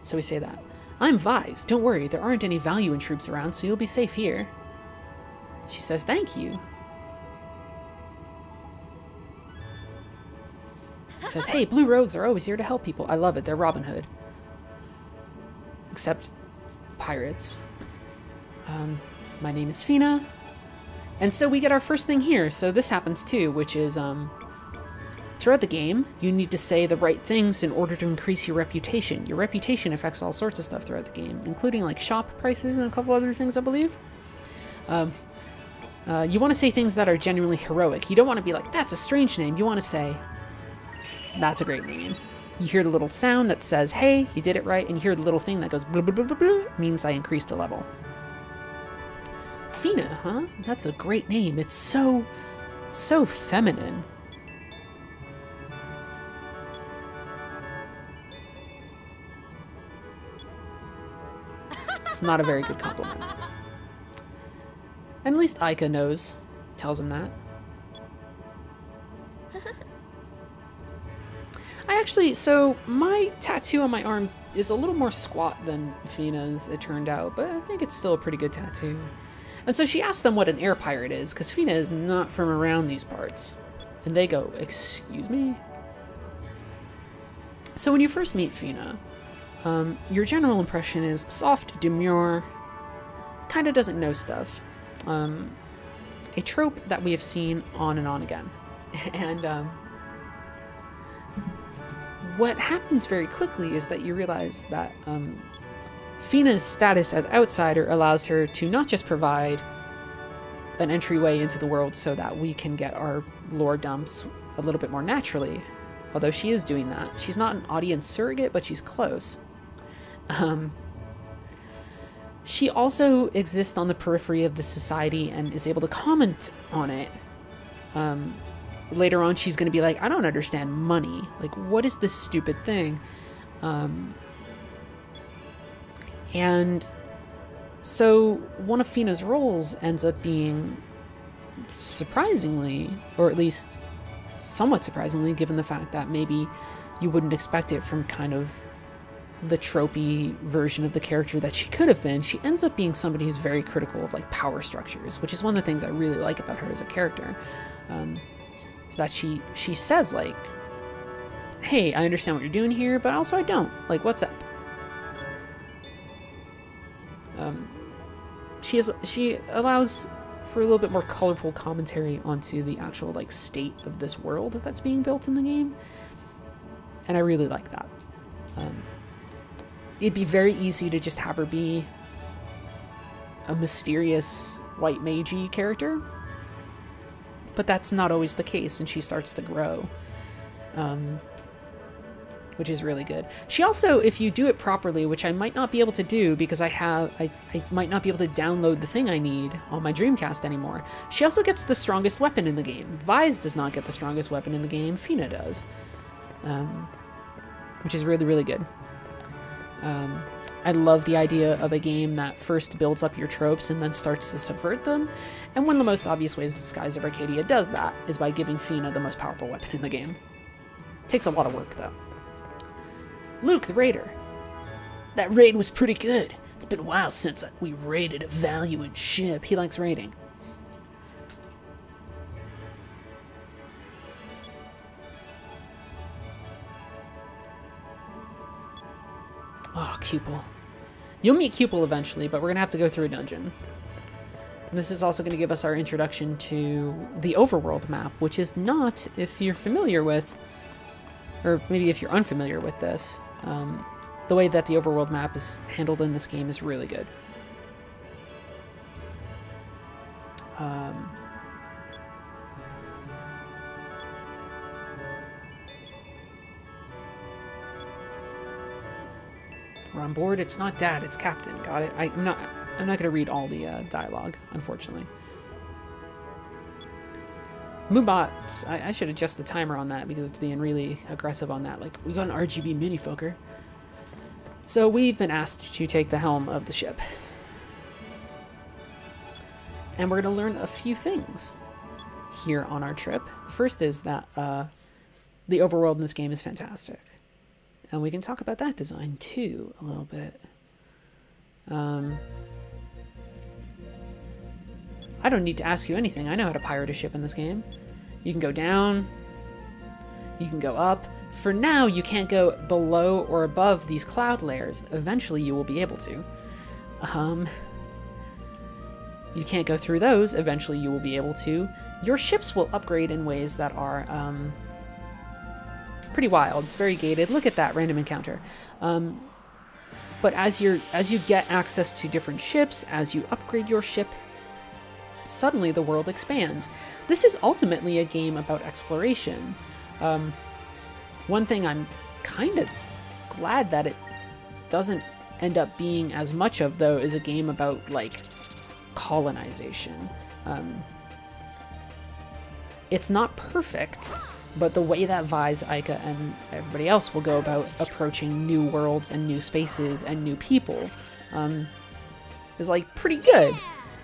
So we say that. I'm Vyse. Don't worry, there aren't any Valuan troops around, so you'll be safe here. She says thank you. Says, hey, Blue Rogues are always here to help people. I love it. They're Robin Hood. Except pirates. Um, my name is Fina. And so we get our first thing here. So this happens too, which is um, throughout the game, you need to say the right things in order to increase your reputation. Your reputation affects all sorts of stuff throughout the game, including like shop prices and a couple other things, I believe. Um, uh, you want to say things that are genuinely heroic. You don't want to be like, that's a strange name. You want to say, that's a great name. You hear the little sound that says, hey, you did it right, and you hear the little thing that goes, blah, blah, blah, blah, blah, means I increased a level. Fina, huh? That's a great name. It's so, so feminine. It's not a very good compliment. At least Aika knows, tells him that. I actually, so my tattoo on my arm is a little more squat than Fina's, it turned out, but I think it's still a pretty good tattoo. And so she asks them what an air pirate is, because Fina is not from around these parts. And they go, Excuse me? So when you first meet Fina, um, your general impression is soft, demure, kind of doesn't know stuff. Um, a trope that we have seen on and on again. and um, what happens very quickly is that you realize that um, Fina's status as outsider allows her to not just provide an entryway into the world so that we can get our lore dumps a little bit more naturally, although she is doing that. She's not an audience surrogate, but she's close. Um, she also exists on the periphery of the society and is able to comment on it. Um, later on, she's going to be like, I don't understand money. Like, what is this stupid thing? Um, and so one of Fina's roles ends up being surprisingly, or at least somewhat surprisingly, given the fact that maybe you wouldn't expect it from kind of the tropey version of the character that she could have been, she ends up being somebody who's very critical of like power structures, which is one of the things I really like about her as a character. Um, is that she she says like, "Hey, I understand what you're doing here, but also I don't. Like, what's up?" Um, she is she allows for a little bit more colorful commentary onto the actual like state of this world that's being built in the game, and I really like that. Um, it'd be very easy to just have her be a mysterious white magey character but that's not always the case and she starts to grow um, which is really good. She also if you do it properly which i might not be able to do because i have I, I might not be able to download the thing i need on my dreamcast anymore she also gets the strongest weapon in the game. Vyse does not get the strongest weapon in the game. Fina does um, which is really really good. Um, I love the idea of a game that first builds up your tropes and then starts to subvert them. And one of the most obvious ways the Skies of Arcadia does that is by giving Fina the most powerful weapon in the game. It takes a lot of work, though. Luke, the raider. That raid was pretty good. It's been a while since we raided a Valuan ship. He likes raiding. Oh, Cupil. You'll meet Cupil eventually, but we're going to have to go through a dungeon. And this is also going to give us our introduction to the overworld map, which is not, if you're familiar with, or maybe if you're unfamiliar with this, um, the way that the overworld map is handled in this game is really good. Um, We're on board. It's not dad, it's captain. Got it? I, am not I'm not going to read all the uh, dialogue, unfortunately. Moobot, I, I, should adjust the timer on that because it's being really aggressive on that. Like, we got an RGB minifoker. So we've been asked to take the helm of the ship. And we're going to learn a few things here on our trip. The first is that uh, the overworld in this game is fantastic. And we can talk about that design too a little bit. Um, I don't need to ask you anything. I know how to pirate a ship in this game. You can go down. You can go up. For now, you can't go below or above these cloud layers. Eventually, you will be able to. Um, you can't go through those. Eventually, you will be able to. Your ships will upgrade in ways that are um, pretty wild. It's very gated. Look at that random encounter. Um, but as you as you get access to different ships, as you upgrade your ship, suddenly the world expands. This is ultimately a game about exploration. Um, one thing I'm kind of glad that it doesn't end up being as much of, though, is a game about, like, colonization. Um, it's not perfect, but the way that Vyse, Aika, and everybody else will go about approaching new worlds and new spaces and new people um, is, like, pretty good.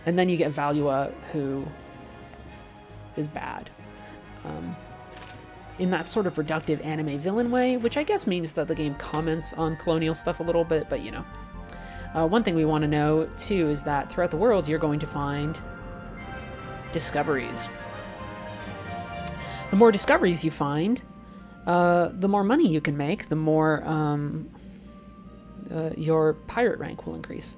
And then you get Valua, who is bad. Um, in that sort of reductive anime villain way, which I guess means that the game comments on colonial stuff a little bit, but you know. Uh, one thing we want to know, too, is that throughout the world you're going to find discoveries. The more discoveries you find, uh, the more money you can make, the more um, uh, your pirate rank will increase.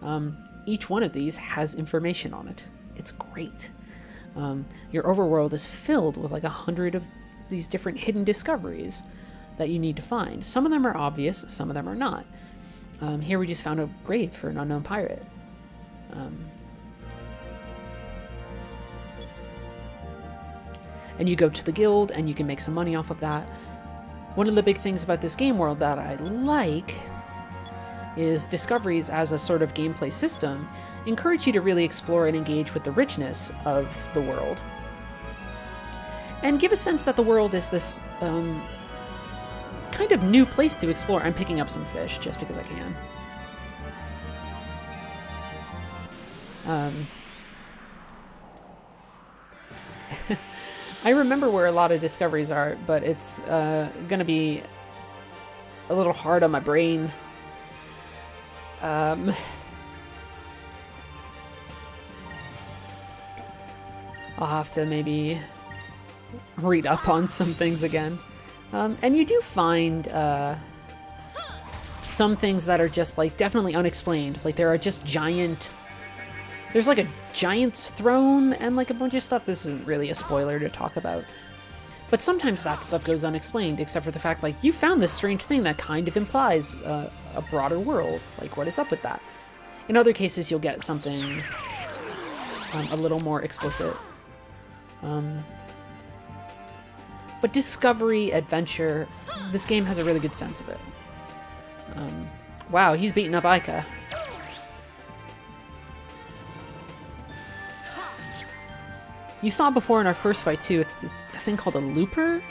Um, each one of these has information on it. It's great. Um, your overworld is filled with like a hundred of these different hidden discoveries that you need to find. Some of them are obvious, some of them are not. Um, here we just found a grave for an unknown pirate. Um, and you go to the guild and you can make some money off of that. One of the big things about this game world that I like is discoveries as a sort of gameplay system encourage you to really explore and engage with the richness of the world. And give a sense that the world is this um, kind of new place to explore. I'm picking up some fish just because I can. Um, I remember where a lot of discoveries are, but it's uh, going to be a little hard on my brain um, I'll have to maybe read up on some things again. Um, and you do find uh, some things that are just like definitely unexplained. Like there are just giant. There's like a giant's throne and like a bunch of stuff. This isn't really a spoiler to talk about. But sometimes that stuff goes unexplained, except for the fact, like, you found this strange thing that kind of implies uh, a broader world. Like, what is up with that? In other cases, you'll get something um, a little more explicit. Um, but discovery, adventure, this game has a really good sense of it. Um, wow, he's beating up Aika. You saw before in our first fight, too, a thing called a looper.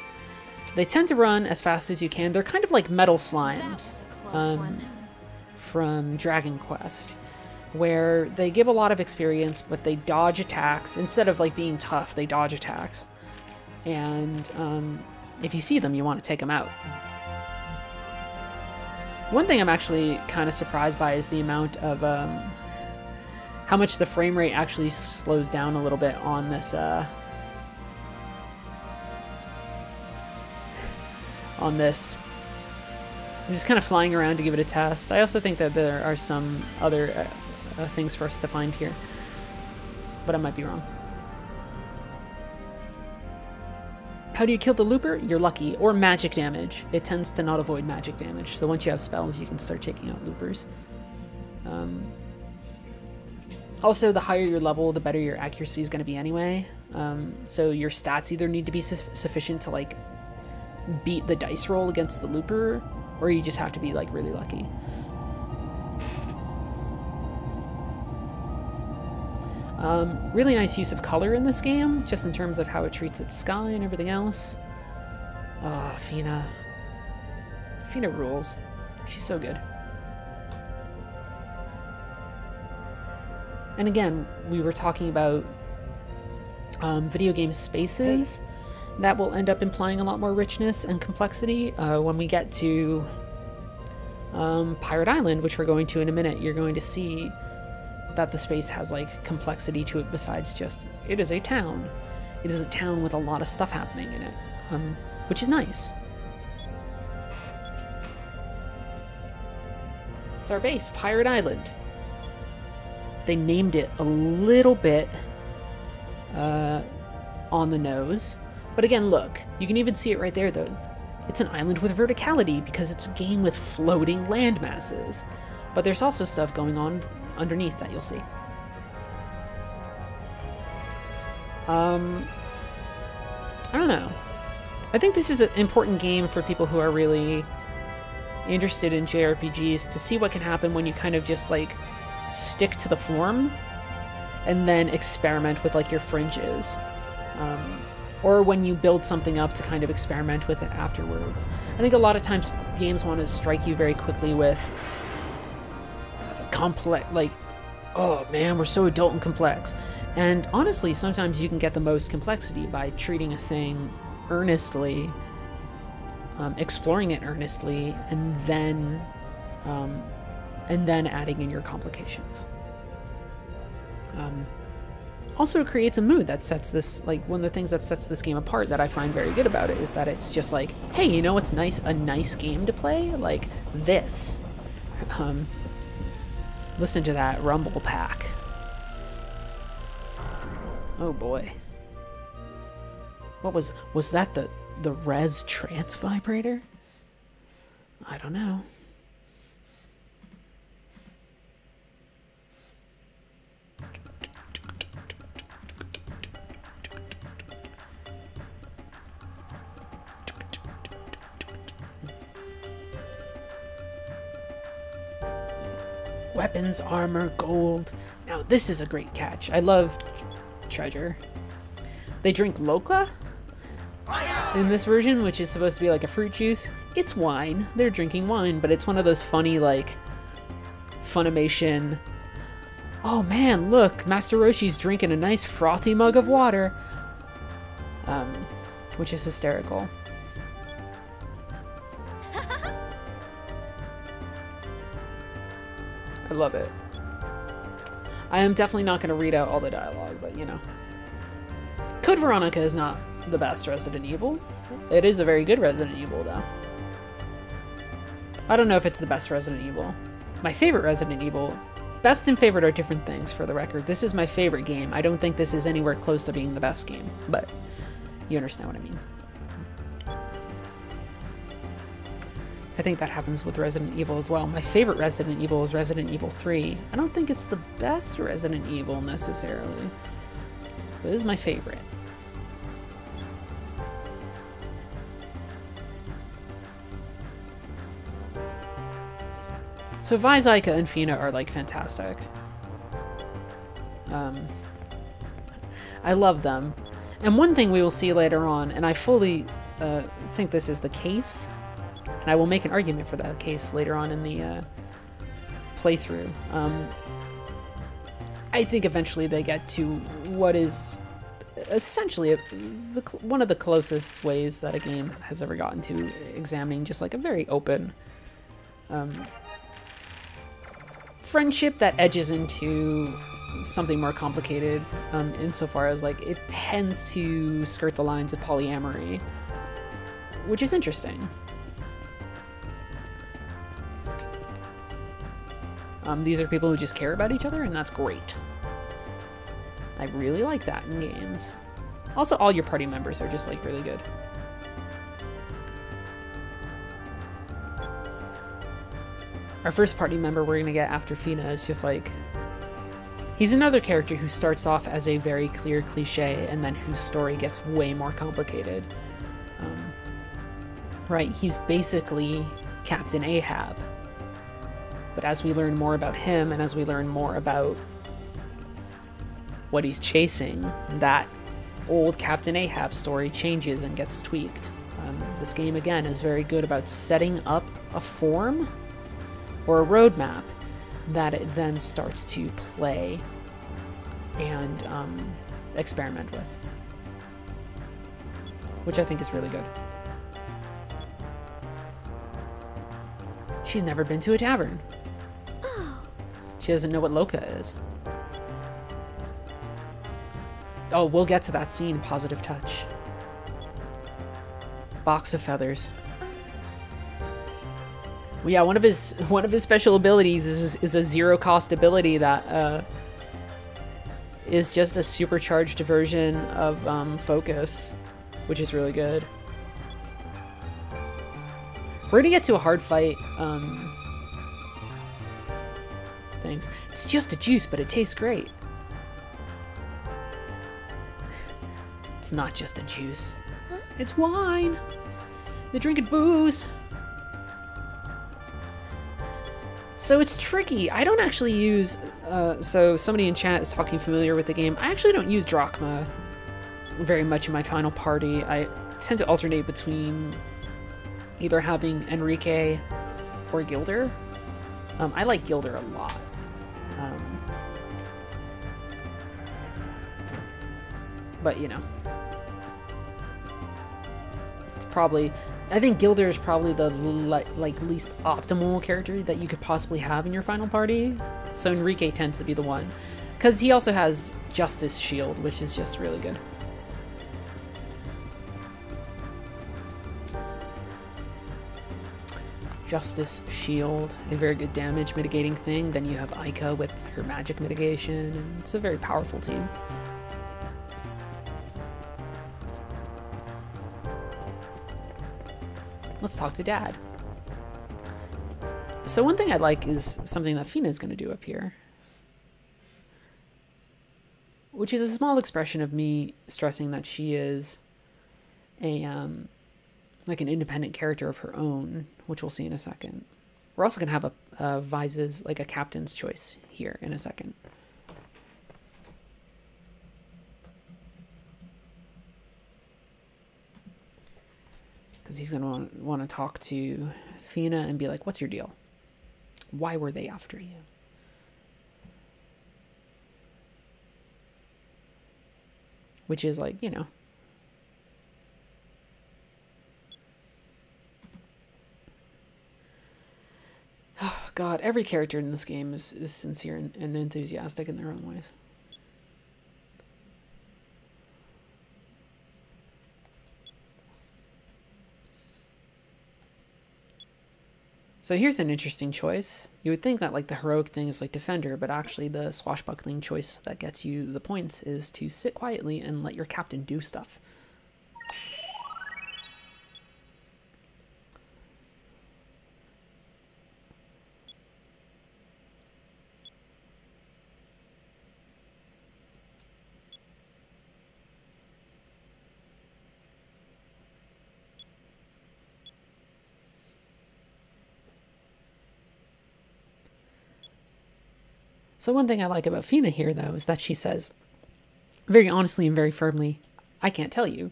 They tend to run as fast as you can. They're kind of like metal slimes um, from Dragon Quest, where they give a lot of experience, but they dodge attacks. Instead of like being tough, they dodge attacks. And um, if you see them, you want to take them out. One thing I'm actually kind of surprised by is the amount of um, how much the frame rate actually slows down a little bit on this uh, on this. I'm just kind of flying around to give it a test. I also think that there are some other uh, uh, things for us to find here, but I might be wrong. How do you kill the looper? You're lucky, or magic damage. It tends to not avoid magic damage, so once you have spells, you can start taking out loopers. Um, also, the higher your level, the better your accuracy is going to be anyway. Um, so your stats either need to be su sufficient to like beat the dice roll against the looper, or you just have to be like really lucky. Um, really nice use of color in this game, just in terms of how it treats its sky and everything else. Ah, oh, Fina. Fina rules. She's so good. And again, we were talking about um, video game spaces that will end up implying a lot more richness and complexity uh, when we get to um, Pirate Island, which we're going to in a minute. You're going to see that the space has like complexity to it besides just it is a town. It is a town with a lot of stuff happening in it, um, which is nice. It's our base, Pirate Island. They named it a little bit uh, on the nose. But again, look, you can even see it right there, though. It's an island with verticality because it's a game with floating land masses. But there's also stuff going on underneath that you'll see. Um, I don't know. I think this is an important game for people who are really interested in JRPGs to see what can happen when you kind of just like stick to the form and then experiment with like your fringes. Um, or when you build something up to kind of experiment with it afterwards. I think a lot of times games want to strike you very quickly with complex, like, oh man, we're so adult and complex. And honestly, sometimes you can get the most complexity by treating a thing earnestly, um, exploring it earnestly, and then, um, and then adding in your complications. Um, also creates a mood that sets this like one of the things that sets this game apart that I find very good about it is that it's just like, hey, you know what's nice? A nice game to play like this. Um, listen to that rumble pack. Oh boy. What was was that the the Rez Trance Vibrator? I don't know. Weapons, armor, gold. Now this is a great catch. I love treasure. They drink Loqua in this version, which is supposed to be like a fruit juice. It's wine. They're drinking wine, but it's one of those funny, like, Funimation. Oh man, look, Master Roshi's drinking a nice frothy mug of water. Um, which is hysterical. I love it. I am definitely not going to read out all the dialogue, but you know. Code Veronica is not the best Resident Evil. It is a very good Resident Evil, though. I don't know if it's the best Resident Evil. My favorite Resident Evil. Best and favorite are different things, for the record. This is my favorite game. I don't think this is anywhere close to being the best game, but you understand what I mean. I think that happens with Resident Evil as well. My favorite Resident Evil is Resident Evil 3. I don't think it's the best Resident Evil necessarily, but it is my favorite. So Vyse, Aika, and Fina are like fantastic. Um, I love them. And one thing we will see later on, and I fully uh, think this is the case, and I will make an argument for that case later on in the uh, playthrough. Um, I think eventually they get to what is essentially a, the, one of the closest ways that a game has ever gotten to examining just like a very open um, friendship that edges into something more complicated um, insofar as like it tends to skirt the lines of polyamory which is interesting Um, these are people who just care about each other, and that's great. I really like that in games. Also, all your party members are just, like, really good. Our first party member we're gonna get after Fina is just, like... He's another character who starts off as a very clear cliche, and then whose story gets way more complicated. Um, right, he's basically Captain Ahab but as we learn more about him and as we learn more about what he's chasing, that old Captain Ahab story changes and gets tweaked. Um, this game, again, is very good about setting up a form or a roadmap that it then starts to play and um, experiment with, which I think is really good. She's never been to a tavern. She doesn't know what Loqua is. Oh, we'll get to that scene, Positive Touch. Box of feathers. yeah, one of his one of his special abilities is is a zero cost ability that uh, is just a supercharged version of um, focus, which is really good. We're gonna get to a hard fight. Um, things. It's just a juice, but it tastes great. It's not just a juice. It's wine. They're drinking booze. So it's tricky. I don't actually use. Uh, so somebody in chat is talking familiar with the game. I actually don't use Drachma very much in my final party. I tend to alternate between either having Enrique or Gilder. Um, I like Gilder a lot. Um, but you know, it's probably. I think Gilder is probably the like least optimal character that you could possibly have in your final party. So Enrique tends to be the one, because he also has Justice Shield, which is just really good. Justice Shield, a very good damage mitigating thing. Then you have Aika with her magic mitigation, and it's a very powerful team. Let's talk to Dad. So one thing I like is something that Fina is going to do up here. Which is a small expression of me stressing that she is a um, like an independent character of her own, which we'll see in a second. We're also going to have a, a Vyse's, like a captain's choice here in a second. Because he's going to want to talk to Fina and be like, what's your deal? Why were they after you? Which is like, you know, Oh, God, every character in this game is, is sincere and, and enthusiastic in their own ways. So here's an interesting choice. You would think that like the heroic thing is like defender, but actually the swashbuckling choice that gets you the points is to sit quietly and let your captain do stuff. So one thing I like about Fina here, though, is that she says, very honestly and very firmly, I can't tell you.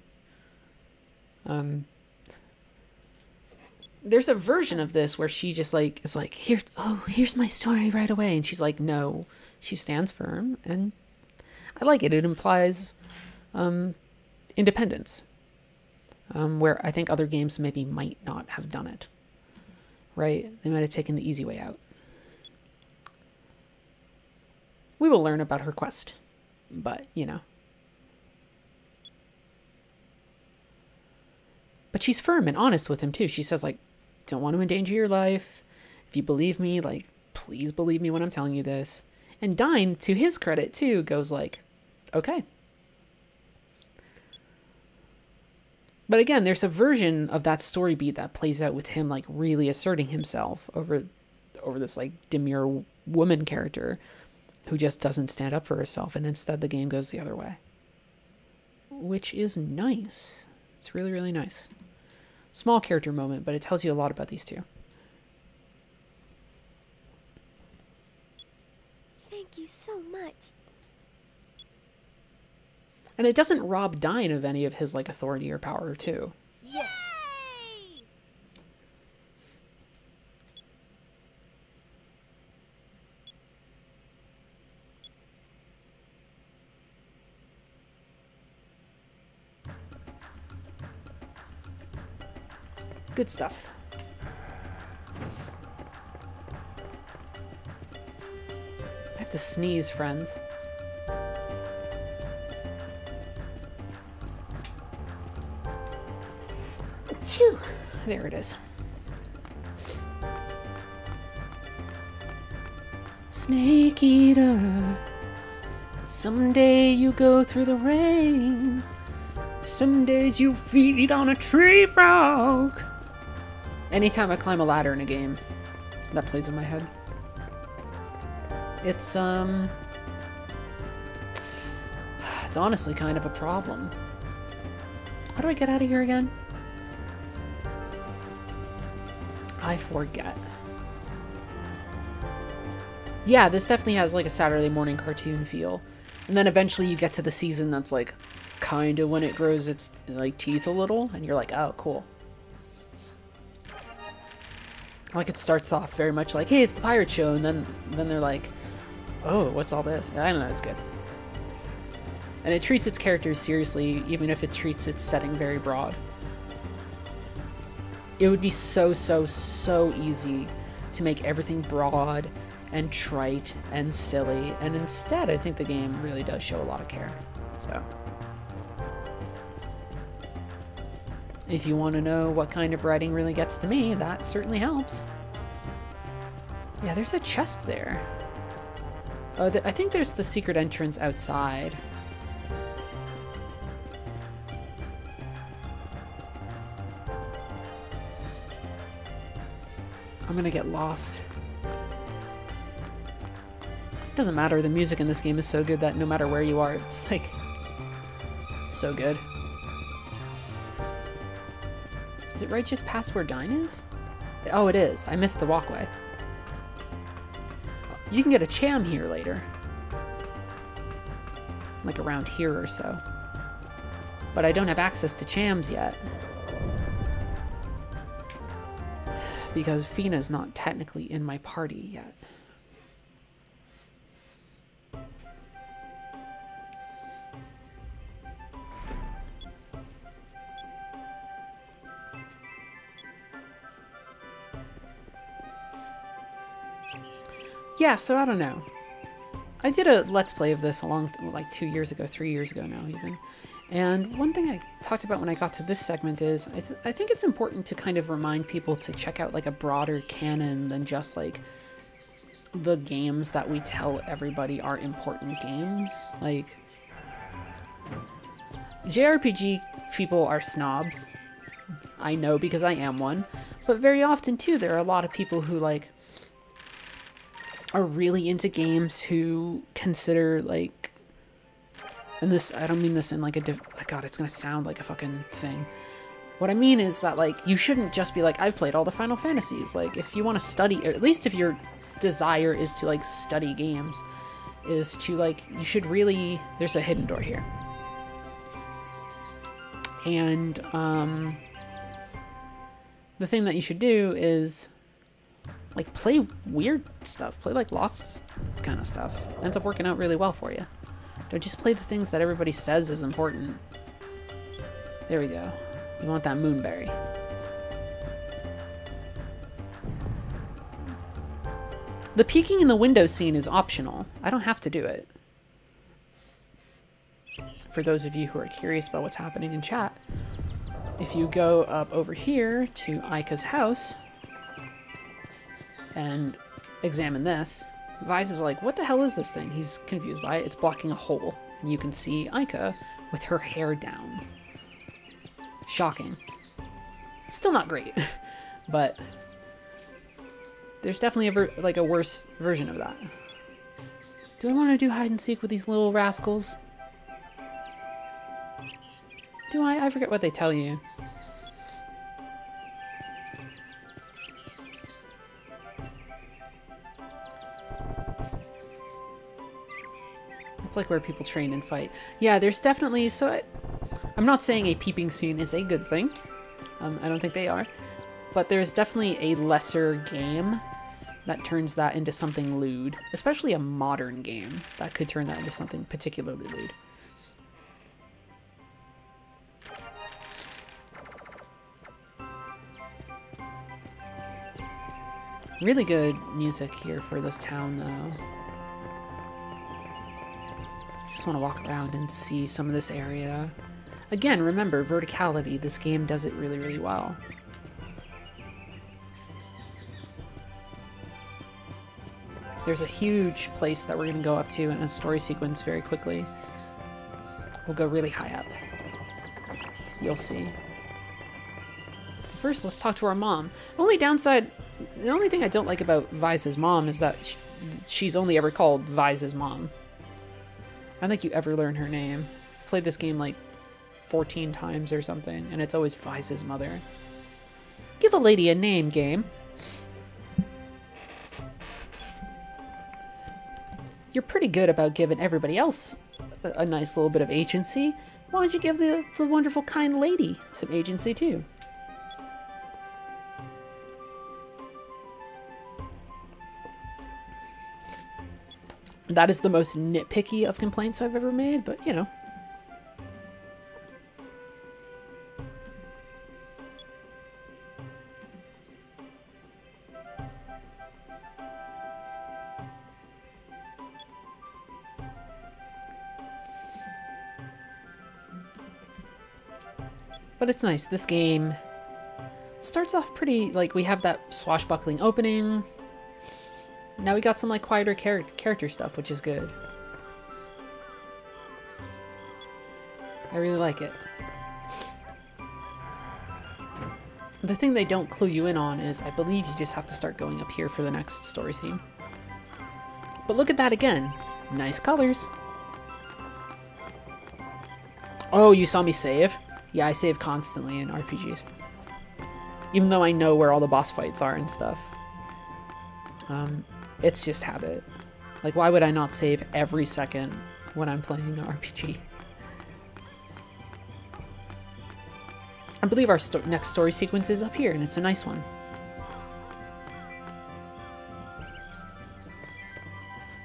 Um, there's a version of this where she just like is like, here, oh, here's my story right away, and she's like, no, she stands firm, and I like it. It implies um, independence, um, where I think other games maybe might not have done it. Right? They might have taken the easy way out. We will learn about her quest, but you know. But she's firm and honest with him too. She says like, "Don't want to endanger your life. If you believe me, like, please believe me when I'm telling you this." And Dyne, to his credit too, goes like, "Okay." But again, there's a version of that story beat that plays out with him like really asserting himself over over this like demure woman character who just doesn't stand up for herself, and instead the game goes the other way. Which is nice. It's really, really nice. Small character moment, but it tells you a lot about these two. Thank you so much. And it doesn't rob Dyne of any of his like authority or power too. Good stuff. I have to sneeze, friends. Phew. There it is. Snake eater. Someday you go through the rain. Some days you feed on a tree frog. Anytime I climb a ladder in a game, that plays in my head. It's, um. It's honestly kind of a problem. How do I get out of here again? I forget. Yeah, this definitely has like a Saturday morning cartoon feel. And then eventually you get to the season that's like kind of when it grows its like teeth a little and you're like, "Oh, cool." Like it starts off very much like, "Hey, it's the pirate show." And then then they're like, "Oh, what's all this?" I don't know, it's good. And it treats its characters seriously even if it treats its setting very broad. It would be so so so easy to make everything broad and trite and silly, and instead, I think the game really does show a lot of care. So, if you want to know what kind of writing really gets to me, that certainly helps. Yeah, there's a chest there. Uh, th I think there's the secret entrance outside. I'm gonna get lost. Doesn't matter, the music in this game is so good that no matter where you are, it's like so good. Is it right just past where Dyne is? Oh, it is. I missed the walkway. You can get a cham here later. Like around here or so. But I don't have access to chams yet. Because Fina's not technically in my party yet. Yeah, so I don't know. I did a let's play of this a long, like two years ago, three years ago now even. And one thing I talked about when I got to this segment is I, th I think it's important to kind of remind people to check out like a broader canon than just like the games that we tell everybody are important games. Like JRPG people are snobs. I know because I am one. But very often too, there are a lot of people who like are really into games who consider like and this I don't mean this in like a div- oh god it's gonna sound like a fucking thing. What I mean is that like you shouldn't just be like I've played all the Final Fantasies. Like if you want to study or at least if your desire is to like study games is to like you should really there's a hidden door here. And um the thing that you should do is like play weird stuff. Play like lost kind of stuff. Ends up working out really well for you don't just play the things that everybody says is important. There we go. You want that moonberry. The peeking in the window scene is optional. I don't have to do it. For those of you who are curious about what's happening in chat if you go up over here to Aika's house and examine this, Vyse is like, what the hell is this thing? He's confused by it. It's blocking a hole. And you can see Aika with her hair down. Shocking. Still not great, but there's definitely a like a worse version of that. Do I want to do hide and seek with these little rascals? Do I? I forget what they tell you. It's like where people train and fight. Yeah, there's definitely... So I, I'm not saying a peeping scene is a good thing. Um, I don't think they are. But there's definitely a lesser game that turns that into something lewd. Especially a modern game that could turn that into something particularly lewd. Really good music here for this town, though. Just want to walk around and see some of this area. Again, remember, verticality. This game does it really, really well. There's a huge place that we're going to go up to in a story sequence very quickly. We'll go really high up. You'll see. First, let's talk to our mom. Only downside, the only thing I don't like about Vyse's mom is that sh she's only ever called Vyse's mom. I don't think you ever learn her name. I've played this game like 14 times or something, and it's always Vyse's mother. Give a lady a name, game. You're pretty good about giving everybody else a, a nice little bit of agency. Why don't you give the, the wonderful, kind lady some agency too? That is the most nitpicky of complaints I've ever made, but you know. But it's nice. This game starts off pretty, like, we have that swashbuckling opening. Now we got some, like, quieter char character stuff, which is good. I really like it. The thing they don't clue you in on is I believe you just have to start going up here for the next story scene. But look at that again. Nice colors. Oh, you saw me save? Yeah, I save constantly in RPGs. Even though I know where all the boss fights are and stuff. Um, it's just habit. Like, why would I not save every second when I'm playing an RPG? I believe our sto next story sequence is up here, and it's a nice one.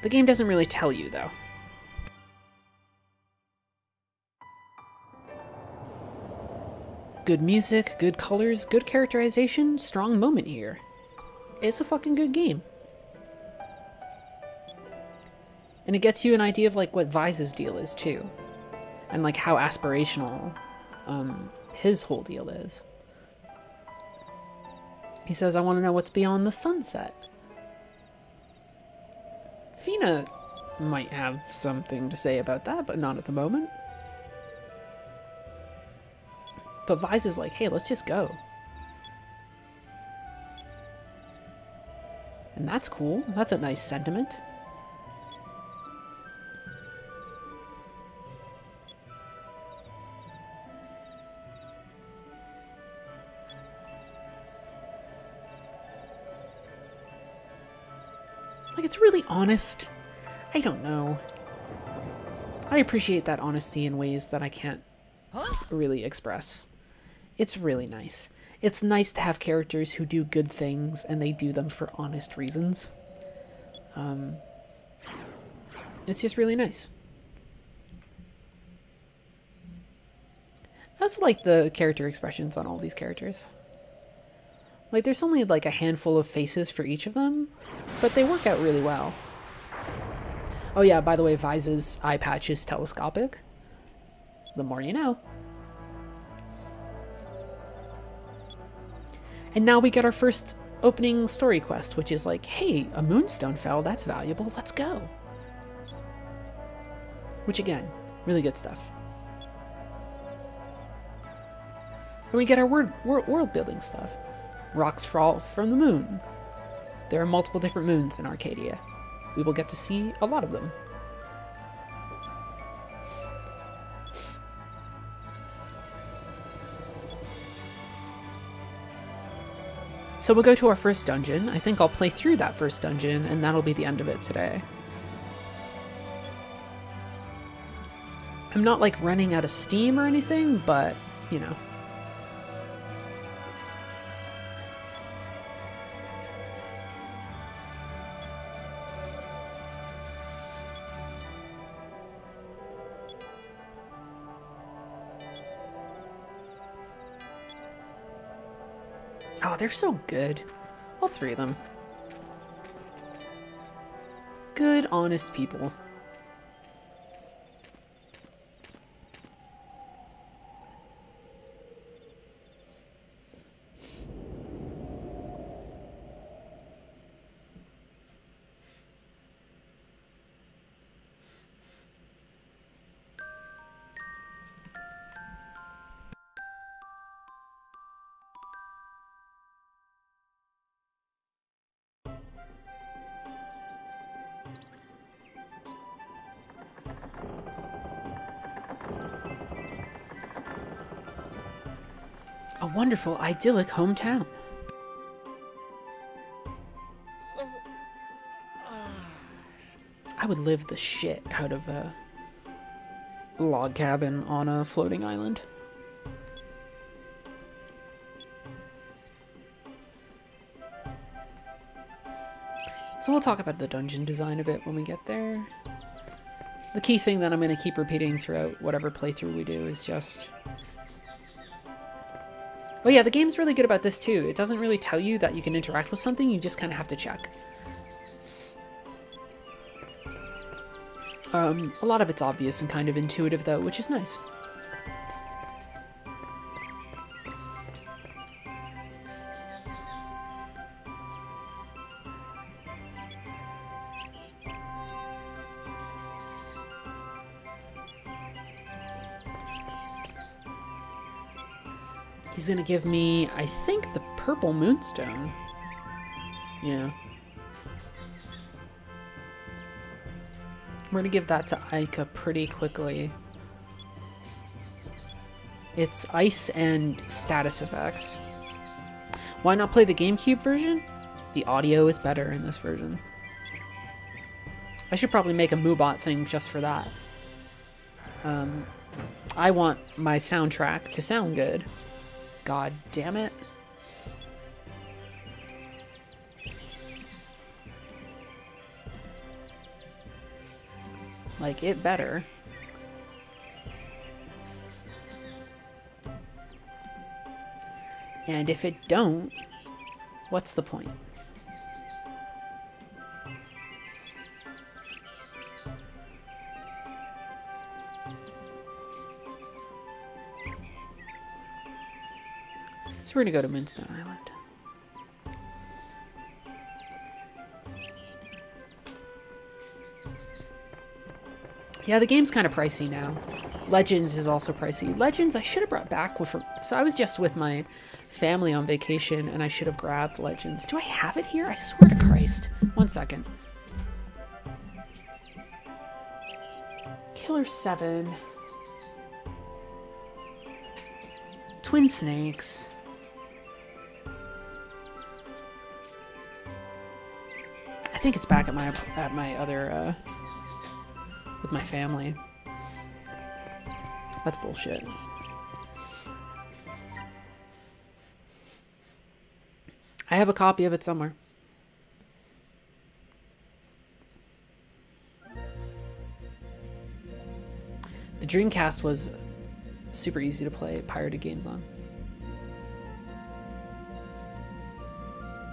The game doesn't really tell you, though. Good music, good colors, good characterization, strong moment here. It's a fucking good game. And it gets you an idea of like what Vyse's deal is too. And like how aspirational um, his whole deal is. He says, I want to know what's beyond the sunset. Fina might have something to say about that, but not at the moment. But Vyse is like, hey, let's just go. And that's cool. That's a nice sentiment. Really honest. I don't know. I appreciate that honesty in ways that I can't really express. It's really nice. It's nice to have characters who do good things and they do them for honest reasons. Um, it's just really nice. I also like the character expressions on all these characters. Like, there's only like a handful of faces for each of them, but they work out really well. Oh yeah, by the way, Vyse's eye patch is telescopic. The more you know. And now we get our first opening story quest, which is like, hey, a moonstone fell, that's valuable, let's go. Which again, really good stuff. And we get our word, world building stuff. Rocks fall from the moon. There are multiple different moons in Arcadia. We will get to see a lot of them. So we'll go to our first dungeon. I think I'll play through that first dungeon, and that'll be the end of it today. I'm not like running out of steam or anything, but, you know. They're so good. All three of them. Good, honest people. Wonderful, idyllic hometown. I would live the shit out of a log cabin on a floating island. So we'll talk about the dungeon design a bit when we get there. The key thing that I'm going to keep repeating throughout whatever playthrough we do is just... Oh yeah, the game's really good about this too. It doesn't really tell you that you can interact with something, you just kind of have to check. Um, a lot of it's obvious and kind of intuitive though, which is nice. He's gonna give me, I think, the purple moonstone. Yeah. We're gonna give that to Aika pretty quickly. It's ice and status effects. Why not play the GameCube version? The audio is better in this version. I should probably make a Moobot thing just for that. Um, I want my soundtrack to sound good. God damn it. Like, it better. And if it don't, what's the point? So we're gonna go to Moonstone Island. Yeah, the game's kind of pricey now. Legends is also pricey. Legends I should have brought back with so I was just with my family on vacation and I should have grabbed Legends. Do I have it here? I swear to Christ. One second. Killer 7. Twin Snakes. Think it's back at my at my other uh with my family. That's bullshit. I have a copy of it somewhere. The Dreamcast was super easy to play pirated games on.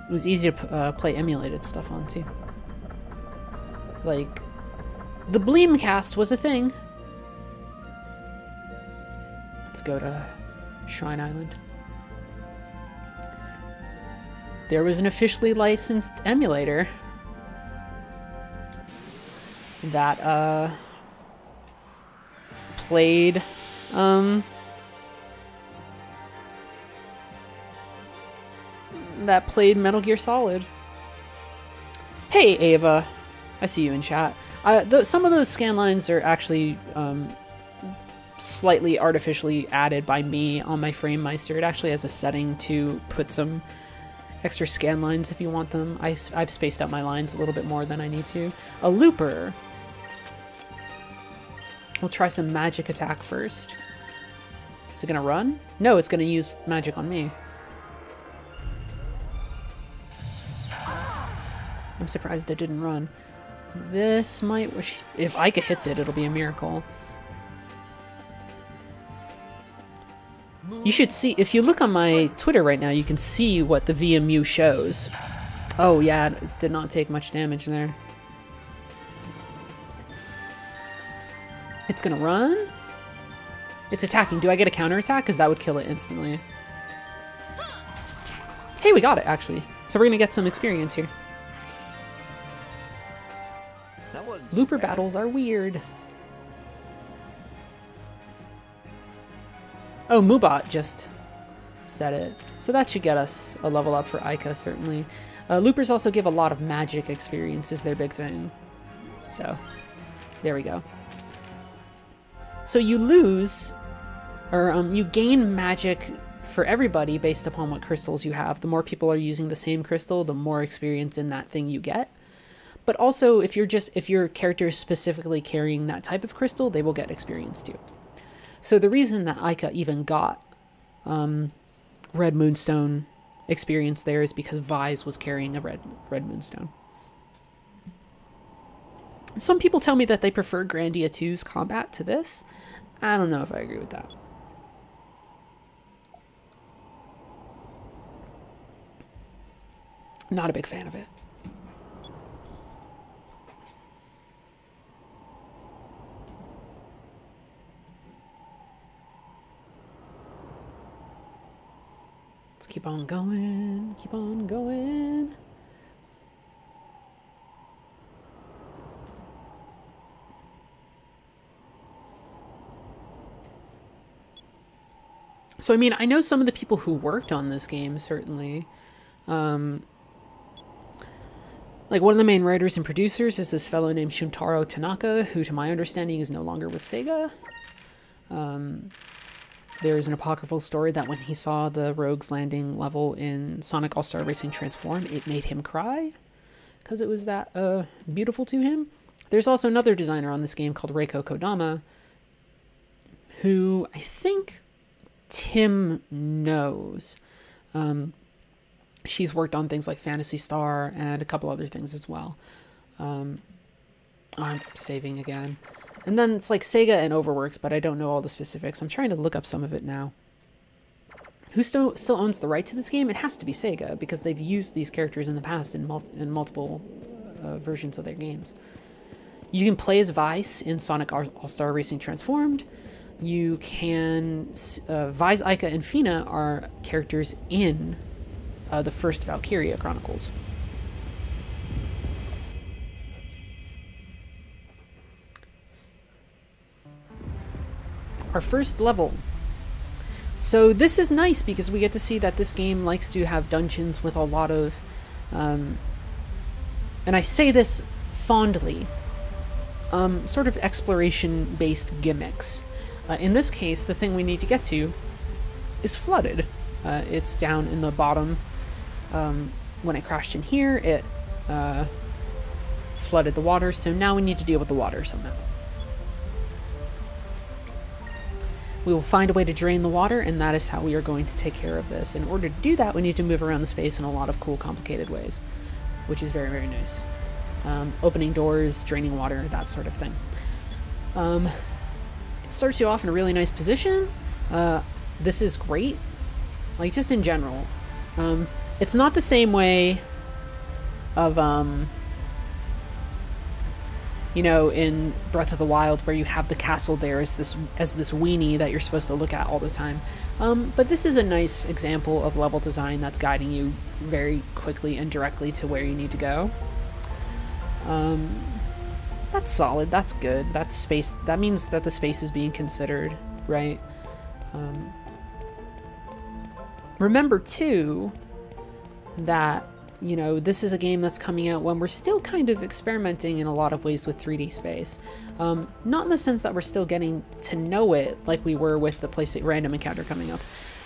It was easy to uh, play emulated stuff on too. Like, the Bleemcast was a thing. Let's go to Shrine Island. There was an officially licensed emulator that uh, played um, that played Metal Gear Solid. Hey Ava, I see you in chat. Uh, th some of those scan lines are actually um, slightly artificially added by me on my FrameMeister. It actually has a setting to put some extra scan lines if you want them. I, I've spaced out my lines a little bit more than I need to. A looper. We'll try some magic attack first. Is it gonna run? No, it's gonna use magic on me. I'm surprised it didn't run. This might... If Aika hits it, it'll be a miracle. You should see... If you look on my Twitter right now, you can see what the VMU shows. Oh, yeah, it did not take much damage there. It's gonna run? It's attacking. Do I get a counterattack? Because that would kill it instantly. Hey, we got it, actually. So we're gonna get some experience here. Looper battles are weird. Oh, Moobot just said it. So that should get us a level up for Aika, certainly. Uh, loopers also give a lot of magic experience, is their big thing. So, there we go. So you lose, or um, you gain magic for everybody based upon what crystals you have. The more people are using the same crystal, the more experience in that thing you get. But also, if you're just if your character is specifically carrying that type of crystal, they will get experience too. So the reason that Aika even got um, Red Moonstone experience there is because Vyse was carrying a red Red Moonstone. Some people tell me that they prefer Grandia 2's combat to this. I don't know if I agree with that. Not a big fan of it. Keep on going, keep on going. So, I mean, I know some of the people who worked on this game, certainly. Um, like, one of the main writers and producers is this fellow named Shuntaro Tanaka, who, to my understanding, is no longer with Sega. Um, there is an apocryphal story that when he saw the Rogues Landing level in Sonic All Star Racing Transform, it made him cry because it was that uh, beautiful to him. There's also another designer on this game called Reiko Kodama, who I think Tim knows. Um, she's worked on things like Phantasy Star and a couple other things as well. Um, I'm saving again. And then it's like Sega and Overworks, but I don't know all the specifics. I'm trying to look up some of it now. Who still still owns the right to this game? It has to be Sega because they've used these characters in the past in, mul- in multiple uh, versions of their games. You can play as Vyse in Sonic All Star Racing Transformed. You can uh, Vyse, Aika, and Fina are characters in uh, the first Valkyria Chronicles. Our first level. So this is nice because we get to see that this game likes to have dungeons with a lot of, um, and I say this fondly, um, sort of exploration-based gimmicks. Uh, in this case, the thing we need to get to is flooded. Uh, it's down in the bottom. Um, when it crashed in here, it uh, flooded the water, so now we need to deal with the water somehow. We will find a way to drain the water, and that is how we are going to take care of this. In order to do that, we need to move around the space in a lot of cool, complicated ways, which is very, very nice. Um, opening doors, draining water, that sort of thing. Um, it starts you off in a really nice position. Uh, this is great, like just in general. Um, it's not the same way of um, you know, in Breath of the Wild, where you have the castle there as this as this weenie that you're supposed to look at all the time. Um, but this is a nice example of level design that's guiding you very quickly and directly to where you need to go. Um, that's solid. That's good. That's space. That means that the space is being considered, right? Um, remember too that you know, this is a game that's coming out when we're still kind of experimenting in a lot of ways with 3D space. Um, not in the sense that we're still getting to know it like we were with the PlayStation Random Encounter coming up,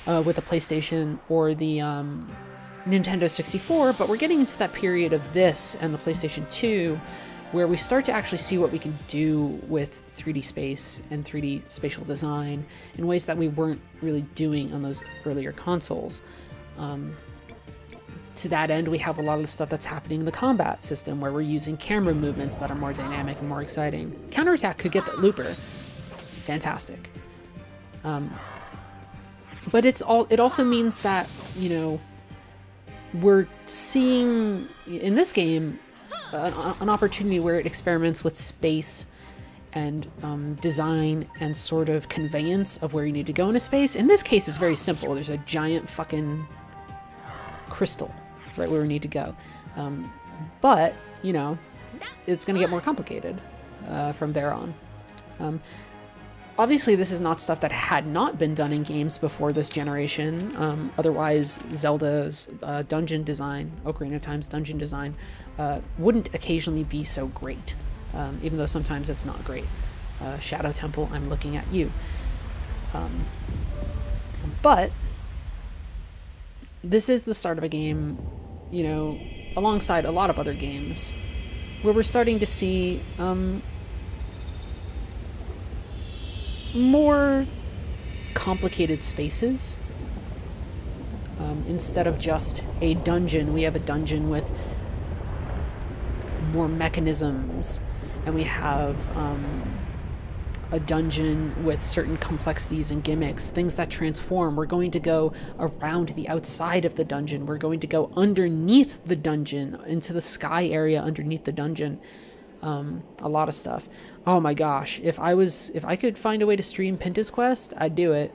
uh, with the PlayStation or the um, Nintendo 64, but we're getting into that period of this and the PlayStation 2 where we start to actually see what we can do with 3D space and 3D spatial design in ways that we weren't really doing on those earlier consoles. Um, to that end, we have a lot of the stuff that's happening in the combat system where we're using camera movements that are more dynamic and more exciting. Counterattack could get that looper. Fantastic. Um, but it's all it also means that, you know, we're seeing in this game an, an opportunity where it experiments with space and um, design and sort of conveyance of where you need to go in a space. In this case, it's very simple. There's a giant fucking crystal right where we need to go. Um, but, you know, it's going to get more complicated uh, from there on. Um, obviously, this is not stuff that had not been done in games before this generation. Um, otherwise, Zelda's uh, dungeon design, Ocarina of Time's dungeon design, uh, wouldn't occasionally be so great, um, even though sometimes it's not great. uh, Shadow Temple, I'm looking at you. Um, but this is the start of a game, you know, alongside a lot of other games, where we're starting to see um, more complicated spaces. Um, instead of just a dungeon, we have a dungeon with more mechanisms, and we have um, a dungeon with certain complexities and gimmicks, things that transform. We're going to go around the outside of the dungeon. We're going to go underneath the dungeon, into the sky area underneath the dungeon. Um, a lot of stuff. Oh my gosh, if I was, if I could find a way to stream Pinta's Quest, I'd do it.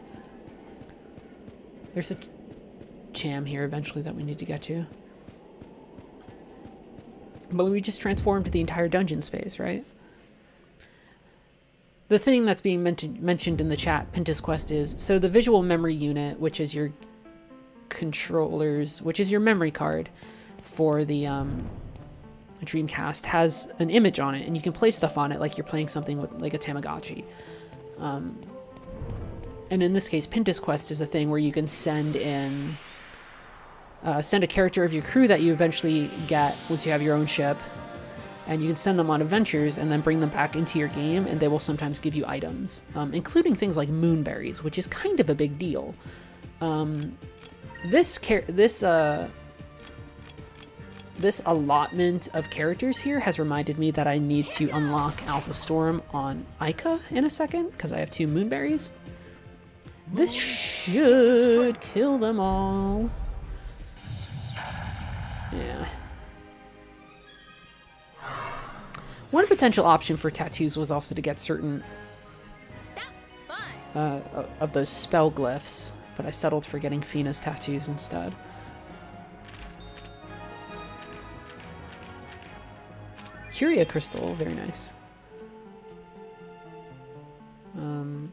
There's a cham here eventually that we need to get to. But we just transformed the entire dungeon space, right? The thing that's being mentioned mentioned in the chat, Pinta's Quest, is so the visual memory unit, which is your controllers, which is your memory card for the um, Dreamcast, has an image on it, and you can play stuff on it like you're playing something with like a Tamagotchi. Um, and in this case, Pinta's Quest is a thing where you can send in uh, send a character of your crew that you eventually get once you have your own ship and you can send them on adventures and then bring them back into your game and they will sometimes give you items um, including things like moonberries which is kind of a big deal um, this this uh, this allotment of characters here has reminded me that I need to unlock Alpha Storm on Aika in a second because I have two moonberries. This should kill them all. Yeah. One potential option for tattoos was also to get certain uh, of those spell glyphs, but I settled for getting Fina's tattoos instead. Curia crystal, very nice. Um,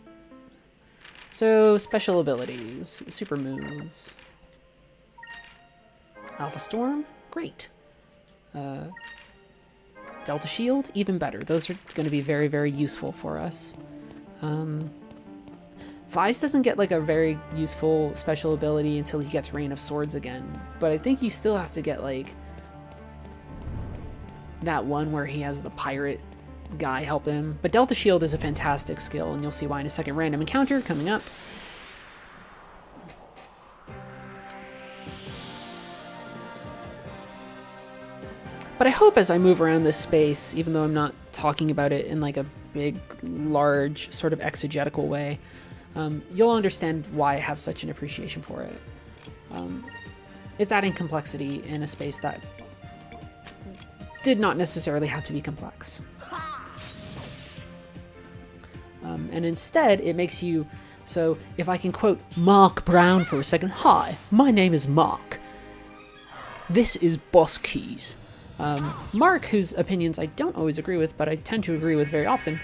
so, special abilities, super moves. Alpha Storm, great. Uh, Delta Shield, even better. Those are going to be very, very useful for us. Um, Vyse doesn't get like a very useful special ability until he gets Rain of Swords again, but I think you still have to get like that one where he has the pirate guy help him. But Delta Shield is a fantastic skill, and you'll see why in a second. Random encounter coming up. But I hope as I move around this space, even though I'm not talking about it in like a big, large, sort of exegetical way, um, you'll understand why I have such an appreciation for it. Um, it's adding complexity in a space that did not necessarily have to be complex. Um, and instead, it makes you. So, if I can quote Mark Brown for a second Hi, my name is Mark. This is Boss Keys. Um, Mark, whose opinions I don't always agree with, but I tend to agree with very often,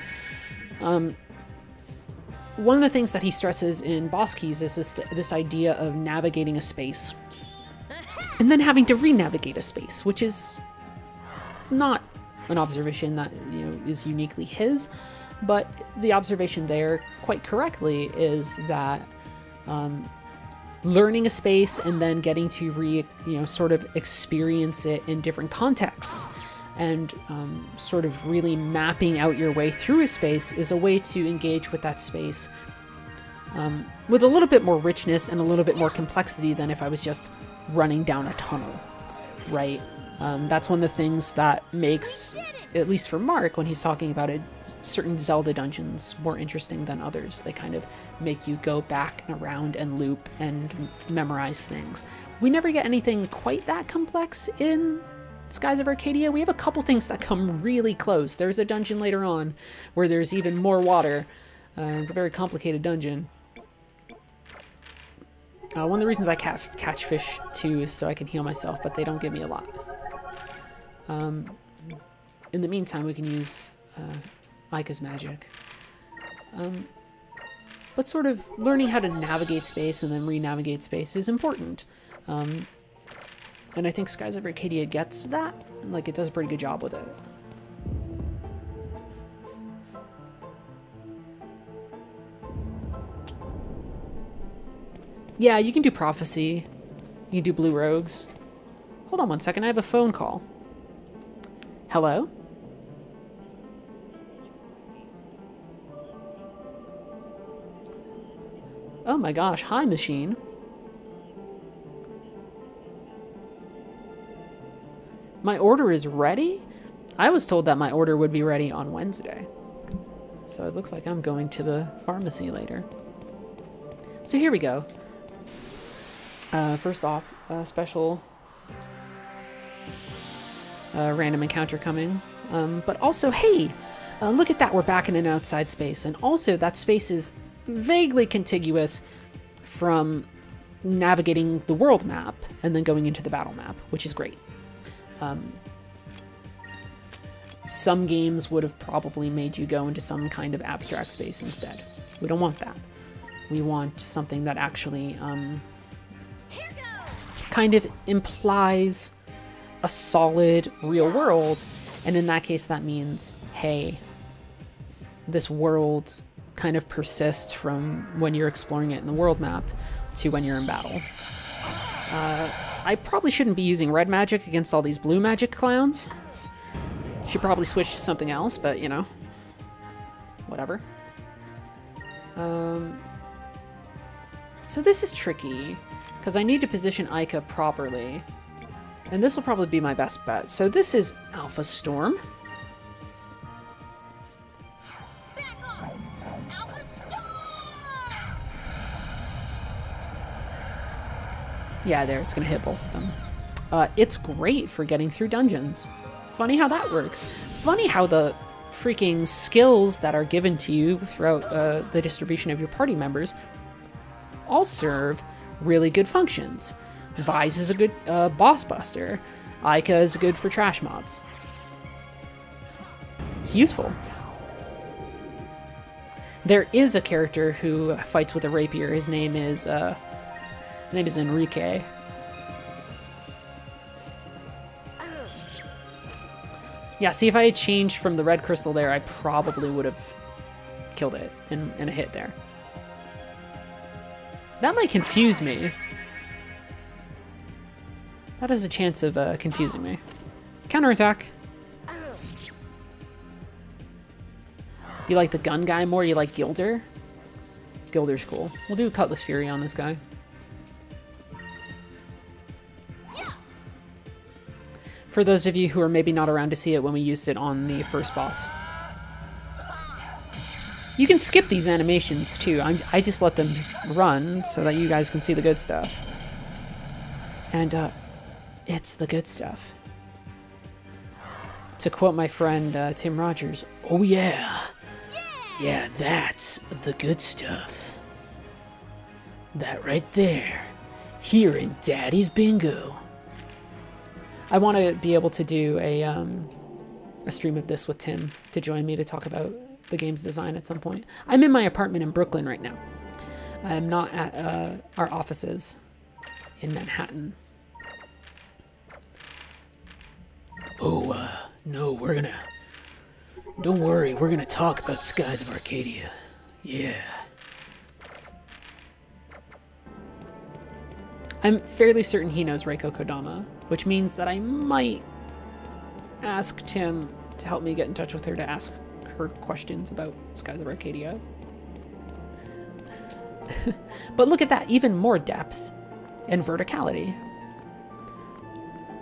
um, one of the things that he stresses in Boss Keys is this, this idea of navigating a space and then having to re-navigate a space, which is not an observation that you know is uniquely his, but the observation there, quite correctly, is that um, learning a space and then getting to re you know sort of experience it in different contexts and um, sort of really mapping out your way through a space is a way to engage with that space um, with a little bit more richness and a little bit more complexity than if I was just running down a tunnel, right? Um, that's one of the things that makes, at least for Mark, when he's talking about it, certain Zelda dungeons more interesting than others. They kind of make you go back and around and loop and memorize things. We never get anything quite that complex in Skies of Arcadia. We have a couple things that come really close. There's a dungeon later on where there's even more water. Uh, it's a very complicated dungeon. Uh, one of the reasons I catch, catch fish too is so I can heal myself, but they don't give me a lot. Um, in the meantime, we can use uh, Micah's magic. Um, but sort of learning how to navigate space and then re-navigate space is important. Um, and I think Skies of Arcadia gets that. And, like, it does a pretty good job with it. Yeah, you can do Prophecy. You can do Blue Rogues. Hold on one second, I have a phone call. Hello? Oh my gosh, hi machine. My order is ready? I was told that my order would be ready on Wednesday. So it looks like I'm going to the pharmacy later. So here we go. Uh, first off, a special uh, random encounter coming. Um, but also, hey, uh, look at that, we're back in an outside space. And also, that space is vaguely contiguous from navigating the world map and then going into the battle map, which is great. Um, some games would have probably made you go into some kind of abstract space instead. We don't want that. We want something that actually um, kind of implies a solid real world. And in that case, that means, hey, this world kind of persist from when you're exploring it in the world map to when you're in battle. Uh, I probably shouldn't be using red magic against all these blue magic clowns. Should probably switch to something else, but you know, whatever. Um, so this is tricky, because I need to position Aika properly. And this will probably be my best bet. So this is Alpha Storm. Yeah, there, it's to hit both of them. Uh, it's great for getting through dungeons. Funny how that works. Funny how the freaking skills that are given to you throughout uh, the distribution of your party members all serve really good functions. Vyse is a good uh, boss buster. Aika is good for trash mobs. It's useful. There is a character who fights with a rapier. His name is uh, his name is Enrique. Yeah, see if I had changed from the red crystal there, I probably would have killed it in, in a hit there. That might confuse me. That has a chance of uh, confusing me. Counterattack. You like the gun guy more? You like Gilder? Gilder's cool. We'll do Cutlass Fury on this guy. For those of you who are maybe not around to see it when we used it on the first boss. You can skip these animations too. I'm, i just let them run so that you guys can see the good stuff. And uh, it's the good stuff. To quote my friend uh, Tim Rogers, oh yeah. Yeah, that's the good stuff. That right there. Here in Daddy's Bingo. I want to be able to do a um, a stream of this with Tim to join me to talk about the game's design at some point. I'm in my apartment in Brooklyn right now. I'm not at uh, our offices in Manhattan. Oh, uh, no, we're gonna. Don't worry, we're gonna talk about Skies of Arcadia. Yeah. I'm fairly certain he knows Reiko Kodama, which means that I might ask Tim to help me get in touch with her to ask her questions about Skies of Arcadia. but look at that, even more depth and verticality.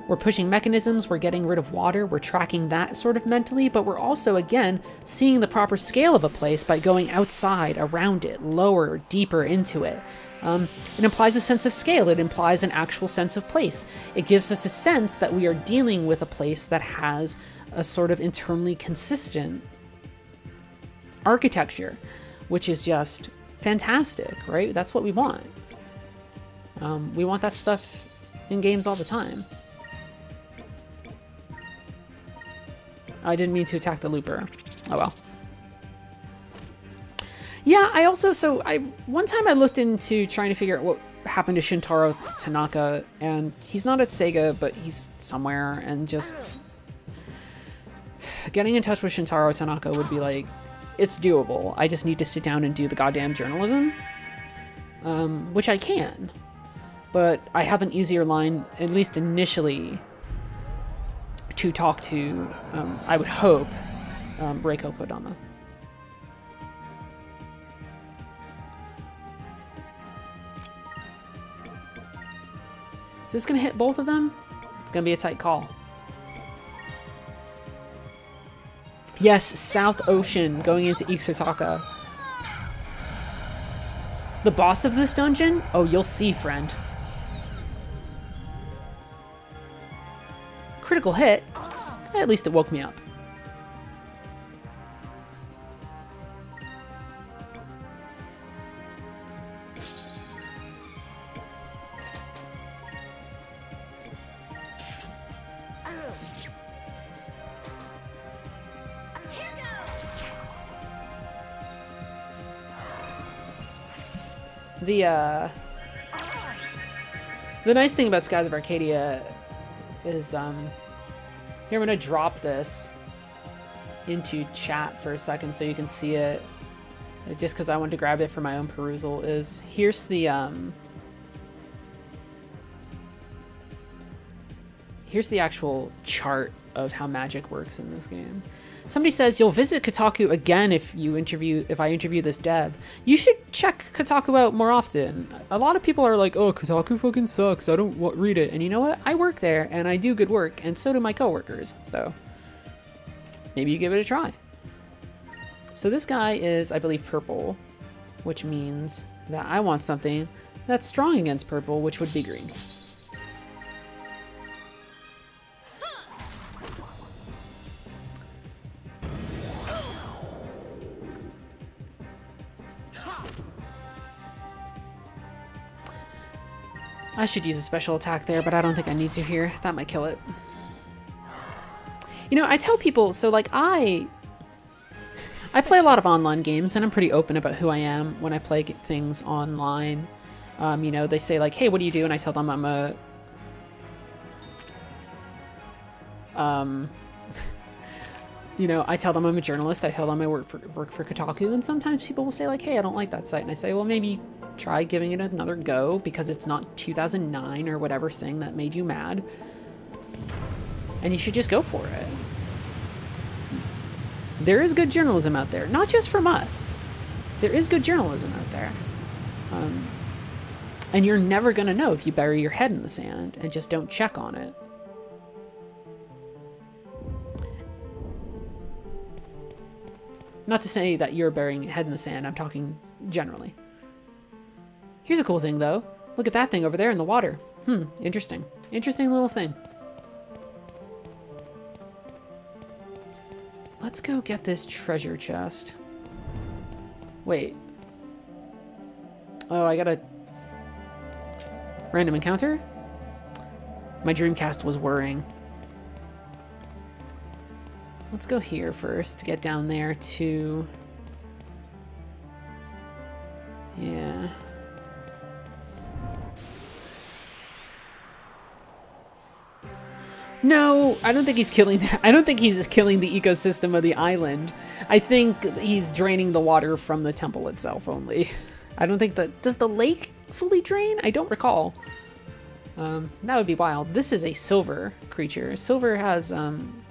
We're pushing mechanisms, we're getting rid of water, we're tracking that sort of mentally, but we're also, again, seeing the proper scale of a place by going outside, around it, lower, deeper into it. Um, it implies a sense of scale, it implies an actual sense of place. It gives us a sense that we are dealing with a place that has a sort of internally consistent architecture, which is just fantastic, right? That's what we want. Um, we want that stuff in games all the time. I didn't mean to attack the looper. Oh well. Yeah, I also so I one time I looked into trying to figure out what happened to Shuntaro Tanaka, and he's not at Sega, but he's somewhere, and just getting in touch with Shuntaro Tanaka would be like, it's doable. I just need to sit down and do the goddamn journalism. um, which I can. But I have an easier line, at least initially, to talk to, um, I would hope, um, Reiko Kodama. Is this going to hit both of them? It's going to be a tight call. Yes, South Ocean going into Ixa'taka. The boss of this dungeon? Oh, you'll see, friend. Critical hit. At least it woke me up. The, uh... The nice thing about Skies of Arcadia is, um... Here, I'm gonna drop this into chat for a second so you can see it. Just because I wanted to grab it for my own perusal is... Here's the, um... Here's the actual chart of how magic works in this game. Somebody says you'll visit Kotaku again if you interview if I interview this dev. You should check Kotaku out more often. A lot of people are like, "Oh, Kotaku fucking sucks. I don't read it." And you know what? I work there and I do good work, and so do my coworkers. So maybe you give it a try. So this guy is, I believe, purple, which means that I want something that's strong against purple, which would be green. I should use a special attack there, but I don't think I need to here. That might kill it. You know, I tell people, so like I... I play a lot of online games, and I'm pretty open about who I am when I play things online. Um, you know, they say like, hey, what do you do? And I tell them I'm a... Um, you know, I tell them I'm a journalist. I tell them I work for work for Kotaku, and sometimes people will say like, "Hey, I don't like that site," and I say, "Well, maybe try giving it another go because it's not 2009 or whatever thing that made you mad. And you should just go for it. There is good journalism out there, not just from us. There is good journalism out there. Um, and you're never going to know if you bury your head in the sand and just don't check on it. Not to say that you're burying your head in the sand, I'm talking generally. Here's a cool thing, though. Look at that thing over there in the water. Hmm, interesting. Interesting little thing. Let's go get this treasure chest. Wait. Oh, I got a random encounter? My Dreamcast was whirring. Let's go here first, to get down there to... Yeah. No, I don't think he's killing that. I don't think he's killing the ecosystem of the island. I think he's draining the water from the temple itself only. I don't think that... Does the lake fully drain? I don't recall. Um, that would be wild. This is a silver creature. Silver has um,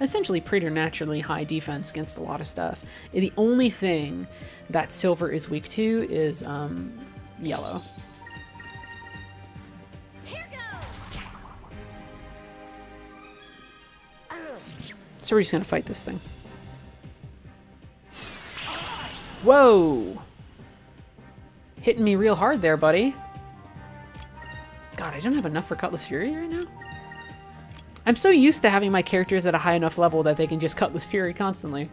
essentially preternaturally high defense against a lot of stuff. The only thing that silver is weak to is um, yellow. So we're just gonna fight this thing. Whoa! Hitting me real hard there, buddy. God, I don't have enough for Cutlass Fury right now. I'm so used to having my characters at a high enough level that they can just Cutlass Fury constantly.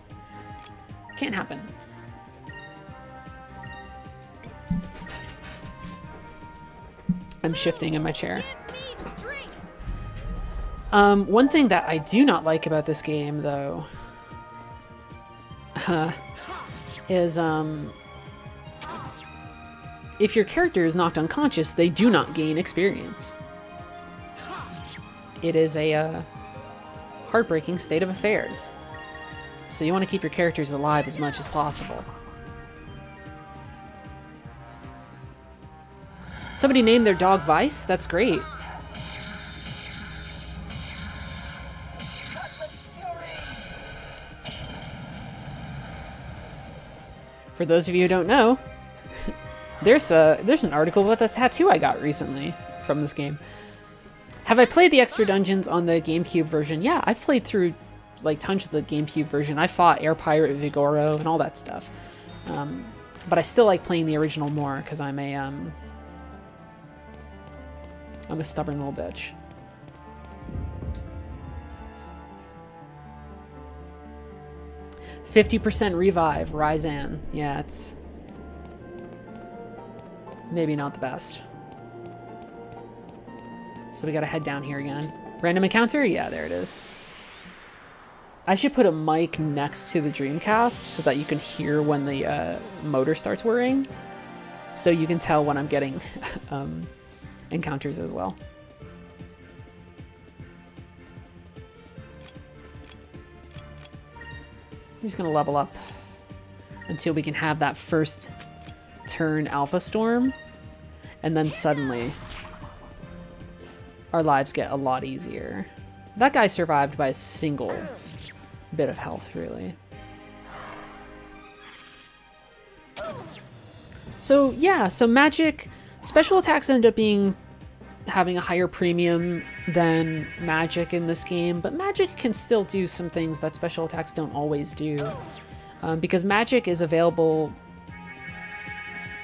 Can't happen. I'm shifting in my chair. Um, one thing that I do not like about this game, though, uh, is um, if your character is knocked unconscious, they do not gain experience. It is a uh, heartbreaking state of affairs. So you want to keep your characters alive as much as possible. Somebody named their dog Vice? That's great. For those of you who don't know, there's a there's an article about the tattoo I got recently from this game. Have I played the extra dungeons on the GameCube version? Yeah, I've played through like tons of the GameCube version. I fought Air Pirate Vigoro and all that stuff. Um, but I still like playing the original more because I'm a um, I'm a stubborn little bitch. Fifty percent revive, Ryzan. Yeah, it's maybe not the best. So we gotta head down here again. Random encounter? Yeah, there it is. I should put a mic next to the Dreamcast so that you can hear when the uh, motor starts whirring. So you can tell when I'm getting um, encounters as well. I'm just going to level up until we can have that first turn Alpha Storm. And then suddenly our lives get a lot easier. That guy survived by a single bit of health, really. So yeah, so magic special attacks end up being having a higher premium than magic in this game, but magic can still do some things that special attacks don't always do. Um, because magic is available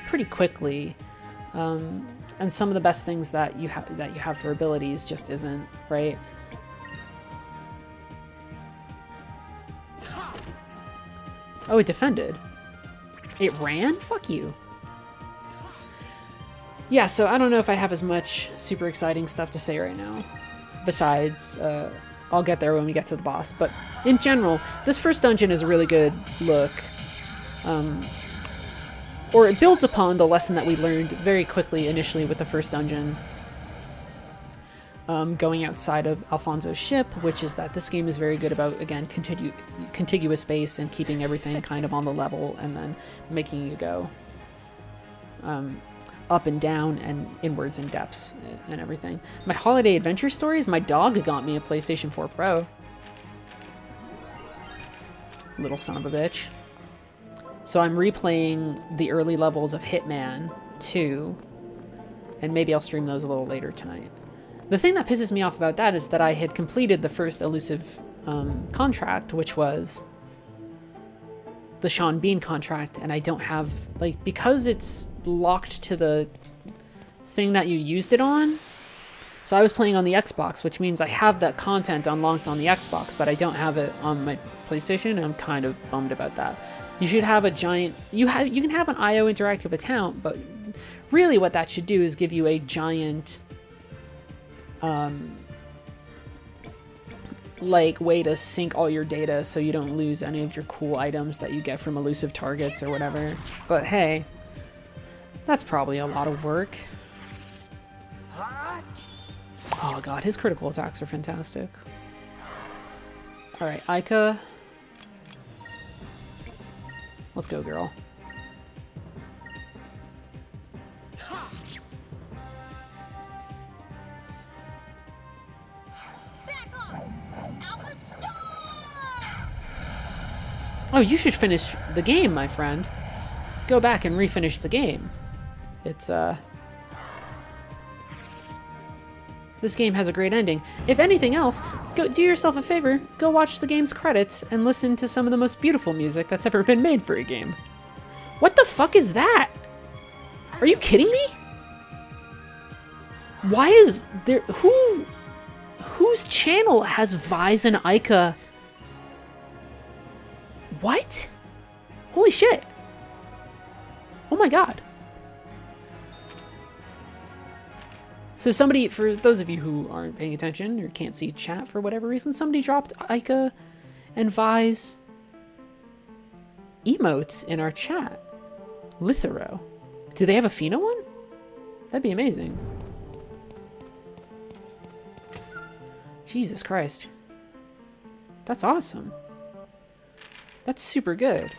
pretty quickly. Um, and some of the best things that you have that you have for abilities just isn't, right? Oh, it defended. It ran? Fuck you. Yeah, so I don't know if I have as much super exciting stuff to say right now. Besides, uh, I'll get there when we get to the boss. But in general, this first dungeon is a really good look. Um, or it builds upon the lesson that we learned very quickly initially with the first dungeon. Um, going outside of Alfonso's ship, which is that this game is very good about, again, continu contiguous space and keeping everything kind of on the level and then making you go um, up and down and inwards and depths and everything. My holiday adventure stories, my dog got me a PlayStation 4 Pro. Little son of a bitch. So I'm replaying the early levels of Hitman 2, and maybe I'll stream those a little later tonight. The thing that pisses me off about that is that I had completed the first elusive um, contract, which was the Sean Bean contract, and I don't have, like, because it's locked to the thing that you used it on. So I was playing on the Xbox, which means I have that content unlocked on the Xbox, but I don't have it on my PlayStation, and I'm kind of bummed about that. You should have a giant, you have, you can have an IO interactive account, but really what that should do is give you a giant um, like way to sync all your data so you don't lose any of your cool items that you get from elusive targets or whatever. But hey, that's probably a lot of work. Oh god, his critical attacks are fantastic. Alright, Aika. Let's go, girl. Oh, you should finish the game, my friend. Go back and refinish the game. It's, uh... This game has a great ending. If anything else, go do yourself a favor, go watch the game's credits and listen to some of the most beautiful music that's ever been made for a game. What the fuck is that? Are you kidding me? Why is there... Who... Whose channel has Vyse and Aika what? Holy shit. Oh my god. So somebody, for those of you who aren't paying attention or can't see chat for whatever reason, somebody dropped Aika and Vyse emotes in our chat. Lithero. Do they have a Fina one? That'd be amazing. Jesus Christ. That's awesome. That's super good.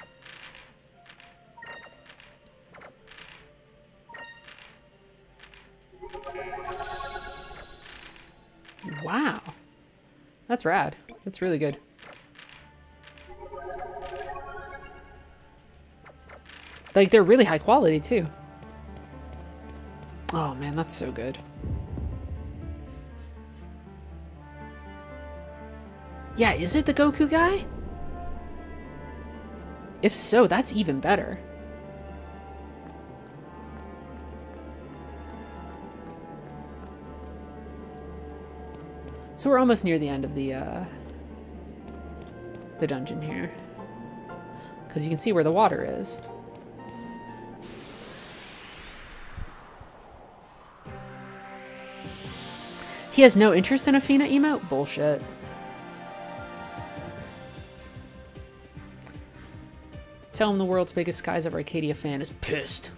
Wow. That's rad. That's really good. Like, they're really high quality, too. Oh, man, that's so good. Yeah, is it the Goku guy? If so, that's even better. So we're almost near the end of the, uh, the dungeon here. Because you can see where the water is. He has no interest in a Fina emote? Bullshit. Tell him the world's biggest Skies of Arcadia fan is pissed.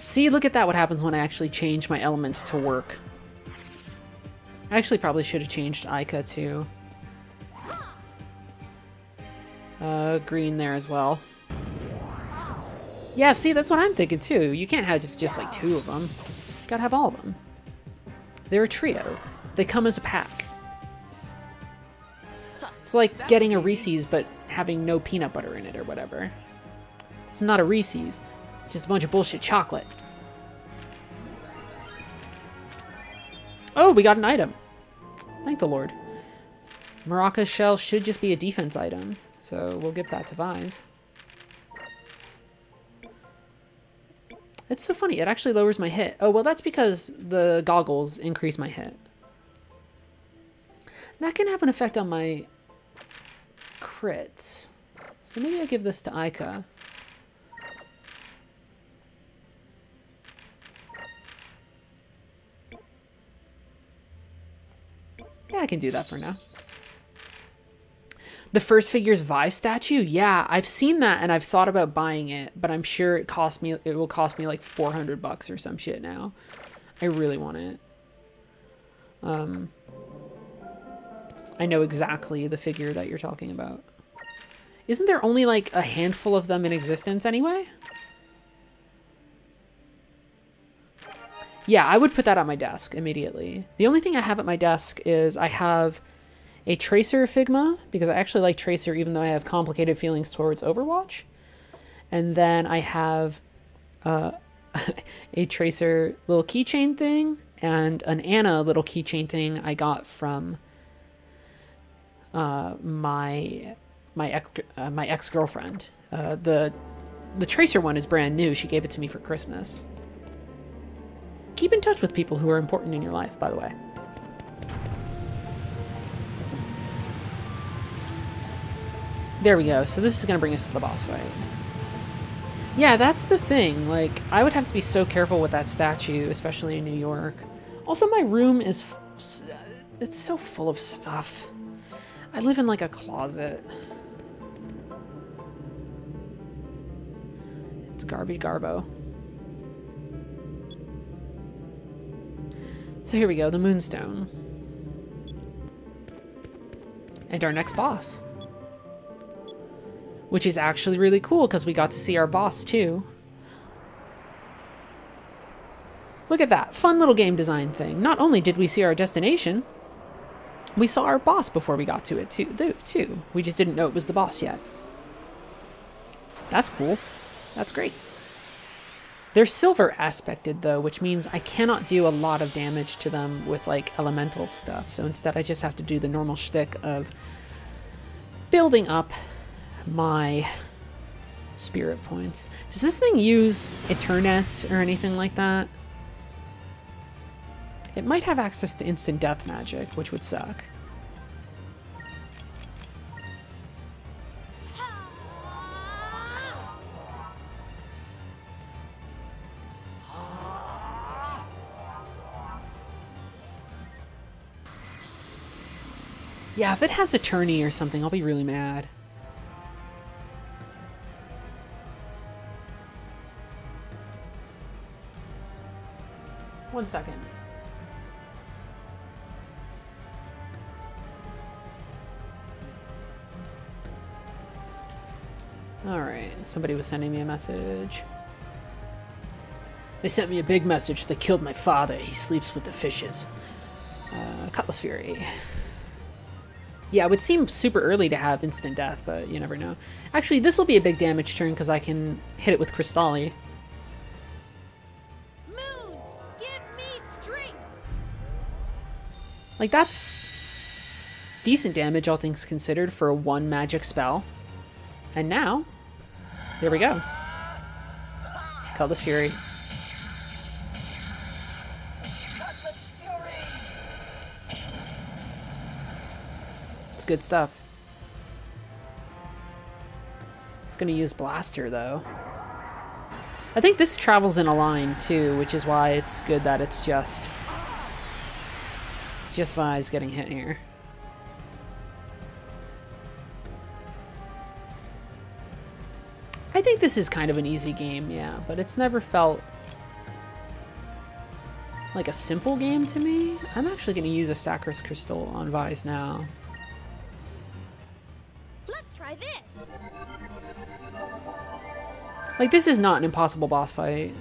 See, look at that, what happens when I actually change my elements to work. I actually probably should have changed Aika to uh, green there as well. Yeah, see, that's what I'm thinking too. You can't have just like two of them. You gotta have all of them. They're a trio. They come as a pack. It's like getting a Reese's but having no peanut butter in it or whatever. It's not a Reese's. It's just a bunch of bullshit chocolate. Oh, we got an item. Thank the Lord. Maraca shell should just be a defense item, so we'll give that to Vyse. It's so funny, it actually lowers my hit. Oh, well that's because the goggles increase my hit. That can have an effect on my crits. So maybe I give this to Aika. Yeah, I can do that for now. The first figure's Vi statue? Yeah, I've seen that and I've thought about buying it, but I'm sure it cost me it will cost me like 400 bucks or some shit now. I really want it. Um I know exactly the figure that you're talking about. Isn't there only like a handful of them in existence anyway? Yeah, I would put that on my desk immediately. The only thing I have at my desk is I have a Tracer Figma, because I actually like Tracer even though I have complicated feelings towards Overwatch. And then I have uh, a Tracer little keychain thing and an Anna little keychain thing I got from uh, my my ex uh, my ex girlfriend. Uh, the the Tracer one is brand new. She gave it to me for Christmas. Keep in touch with people who are important in your life, by the way. There we go. So this is going to bring us to the boss fight. Yeah, that's the thing. Like, I would have to be so careful with that statue, especially in New York. Also, my room is... Uh, it's so full of stuff. I live in, like, a closet. It's Garby garbo. So here we go, the Moonstone. And our next boss. Which is actually really cool because we got to see our boss too. Look at that, fun little game design thing. Not only did we see our destination, we saw our boss before we got to it too. too. We just didn't know it was the boss yet. That's cool. That's great. They're silver aspected though, which means I cannot do a lot of damage to them with like elemental stuff. So instead I just have to do the normal shtick of building up my spirit points. Does this thing use Eternum or anything like that? It might have access to instant death magic, which would suck. Yeah, if it has a tourney or something, I'll be really mad. One second. Alright, somebody was sending me a message. They sent me a big message. They killed my father. He sleeps with the fishes. Uh, Cutlass Fury. Yeah, it would seem super early to have instant death, but you never know. Actually, this will be a big damage turn because I can hit it with Crystali. Like, that's decent damage, all things considered, for one magic spell. And now, there we go. Cutlass Fury. It's good stuff. It's gonna use Blaster, though. I think this travels in a line, too, which is why it's good that it's just... Just Vyse getting hit here. I think this is kind of an easy game, yeah, but it's never felt like a simple game to me. I'm actually going to use a Sacres Crystal on Vyse now. Let's try this. Like, this is not an impossible boss fight.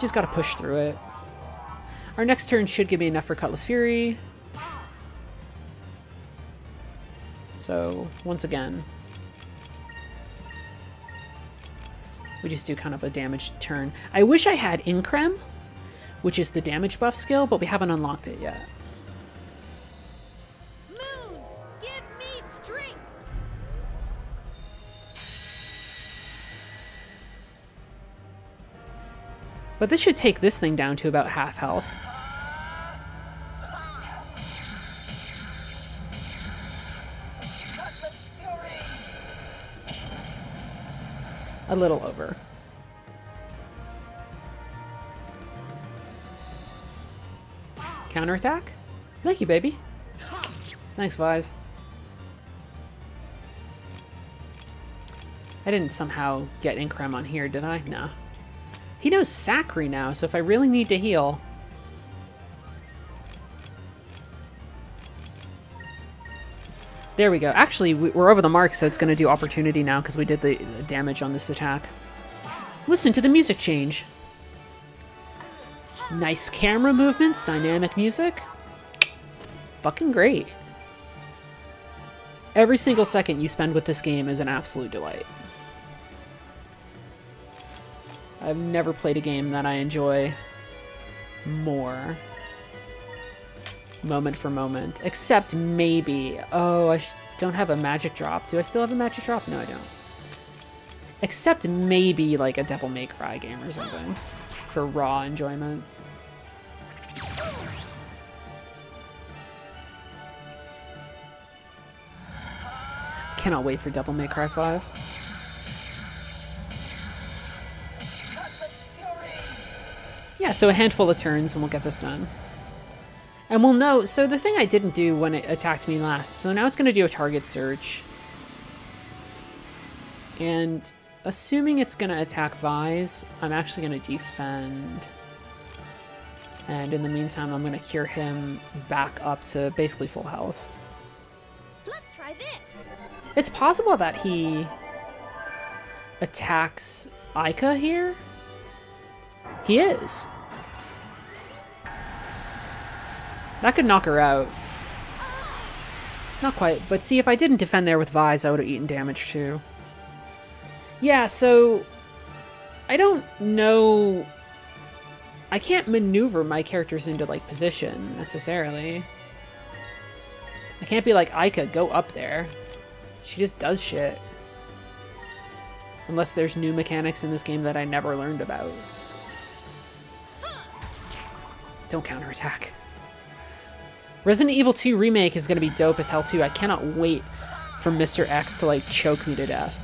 Just gotta push through it. Our next turn should give me enough for Cutlass Fury. So, once again, we just do kind of a damage turn. I wish I had Increm, which is the damage buff skill, but we haven't unlocked it yet. But this should take this thing down to about half health. A little over. Counterattack? Thank you, baby. Thanks, Vyse. I didn't somehow get Increm on here, did I? No. He knows Sacri now, so if I really need to heal... There we go. Actually, we- we're over the mark, so it's going to do opportunity now because we did the damage on this attack. Listen to the music change. Nice camera movements, dynamic music. Fucking great. Every single second you spend with this game is an absolute delight. I've never played a game that I enjoy more moment for moment, except maybe. Oh, I don't have a magic drop. Do I still have a magic drop? No, I don't. Except maybe like a Devil May Cry game or something for raw enjoyment. Cannot wait for Devil May Cry 5. Yeah, so a handful of turns and we'll get this done. And we'll know, so the thing I didn't do when it attacked me last, so now it's going to do a target search. And assuming it's going to attack Vyse, I'm actually going to defend. And in the meantime, I'm going to cure him back up to basically full health. Let's try this. It's possible that he attacks Aika here. He is. That could knock her out. Not quite, but see, if I didn't defend there with Vyse, I would have eaten damage too. Yeah, so I don't know. I can't maneuver my characters into like position necessarily. I can't be like Aika, go up there. She just does shit. Unless there's new mechanics in this game that I never learned about. Don't counterattack. Resident Evil 2 Remake is going to be dope as hell too. I cannot wait for Mr. X to like choke me to death.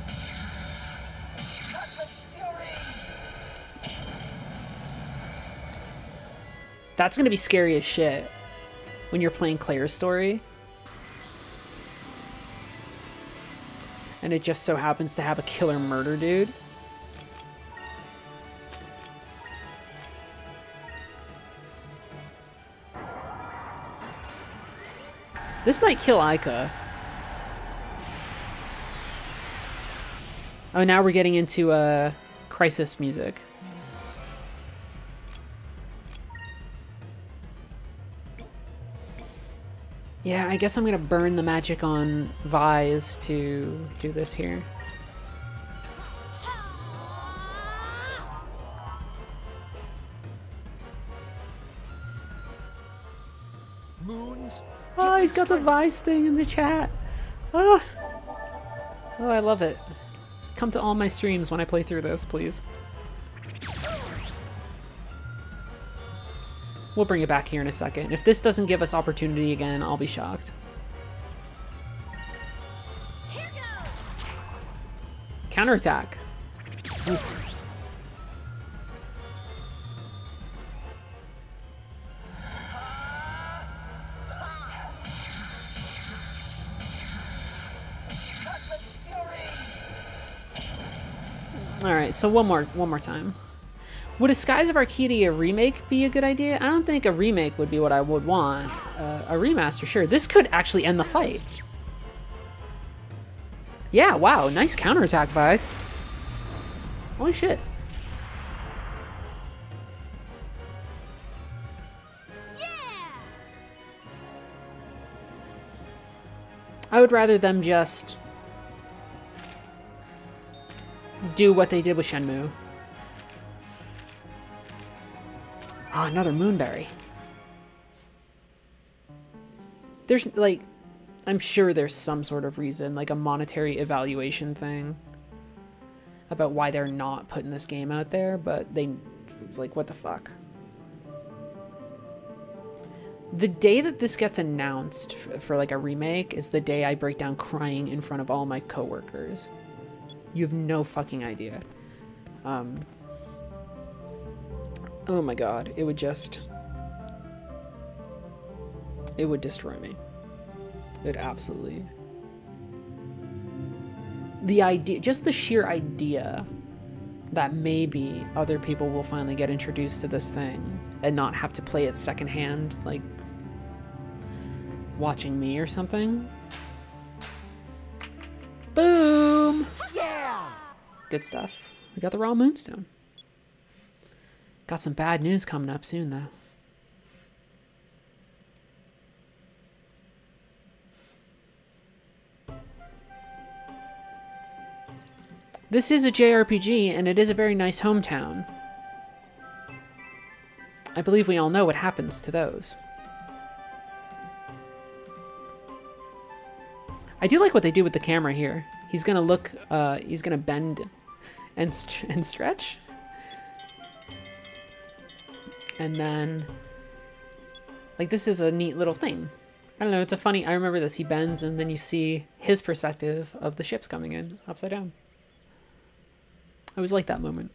That's going to be scary as shit when you're playing Claire's story. And it just so happens to have a killer murder dude. This might kill Aika. Oh, now we're getting into uh, crisis music. Yeah, I guess I'm going to burn the magic on Vyse to do this here. Oh, he's got the Vyse thing in the chat. Oh. oh, I love it. Come to all my streams when I play through this, please. We'll bring it back here in a second. If this doesn't give us opportunity again, I'll be shocked. Counterattack. Oof. Right, so one more, one more time. Would a Skies of Arcadia remake be a good idea? I don't think a remake would be what I would want. Uh, a remaster, sure. This could actually end the fight. Yeah, wow, nice counterattack, Vyse. Holy shit. Yeah. I would rather them just do what they did with Shenmue. Ah, another Moonberry. There's like, I'm sure there's some sort of reason, like a monetary evaluation thing, about why they're not putting this game out there, but they, like, what the fuck? The day that this gets announced for, for like a remake is the day I break down crying in front of all my coworkers. You have no fucking idea. Um, oh my god, it would just. It would destroy me. It absolutely. The idea, just the sheer idea that maybe other people will finally get introduced to this thing and not have to play it secondhand, like watching me or something. Yeah. Good stuff. We got the raw moonstone. Got some bad news coming up soon, though. This is a JRPG, and it is a very nice hometown. I believe we all know what happens to those. I do like what they do with the camera here. He's gonna look, uh, he's gonna bend and, st and stretch. And then, like, this is a neat little thing. I don't know, it's a funny, I remember this. He bends and then you see his perspective of the ships coming in upside down. I always like that moment.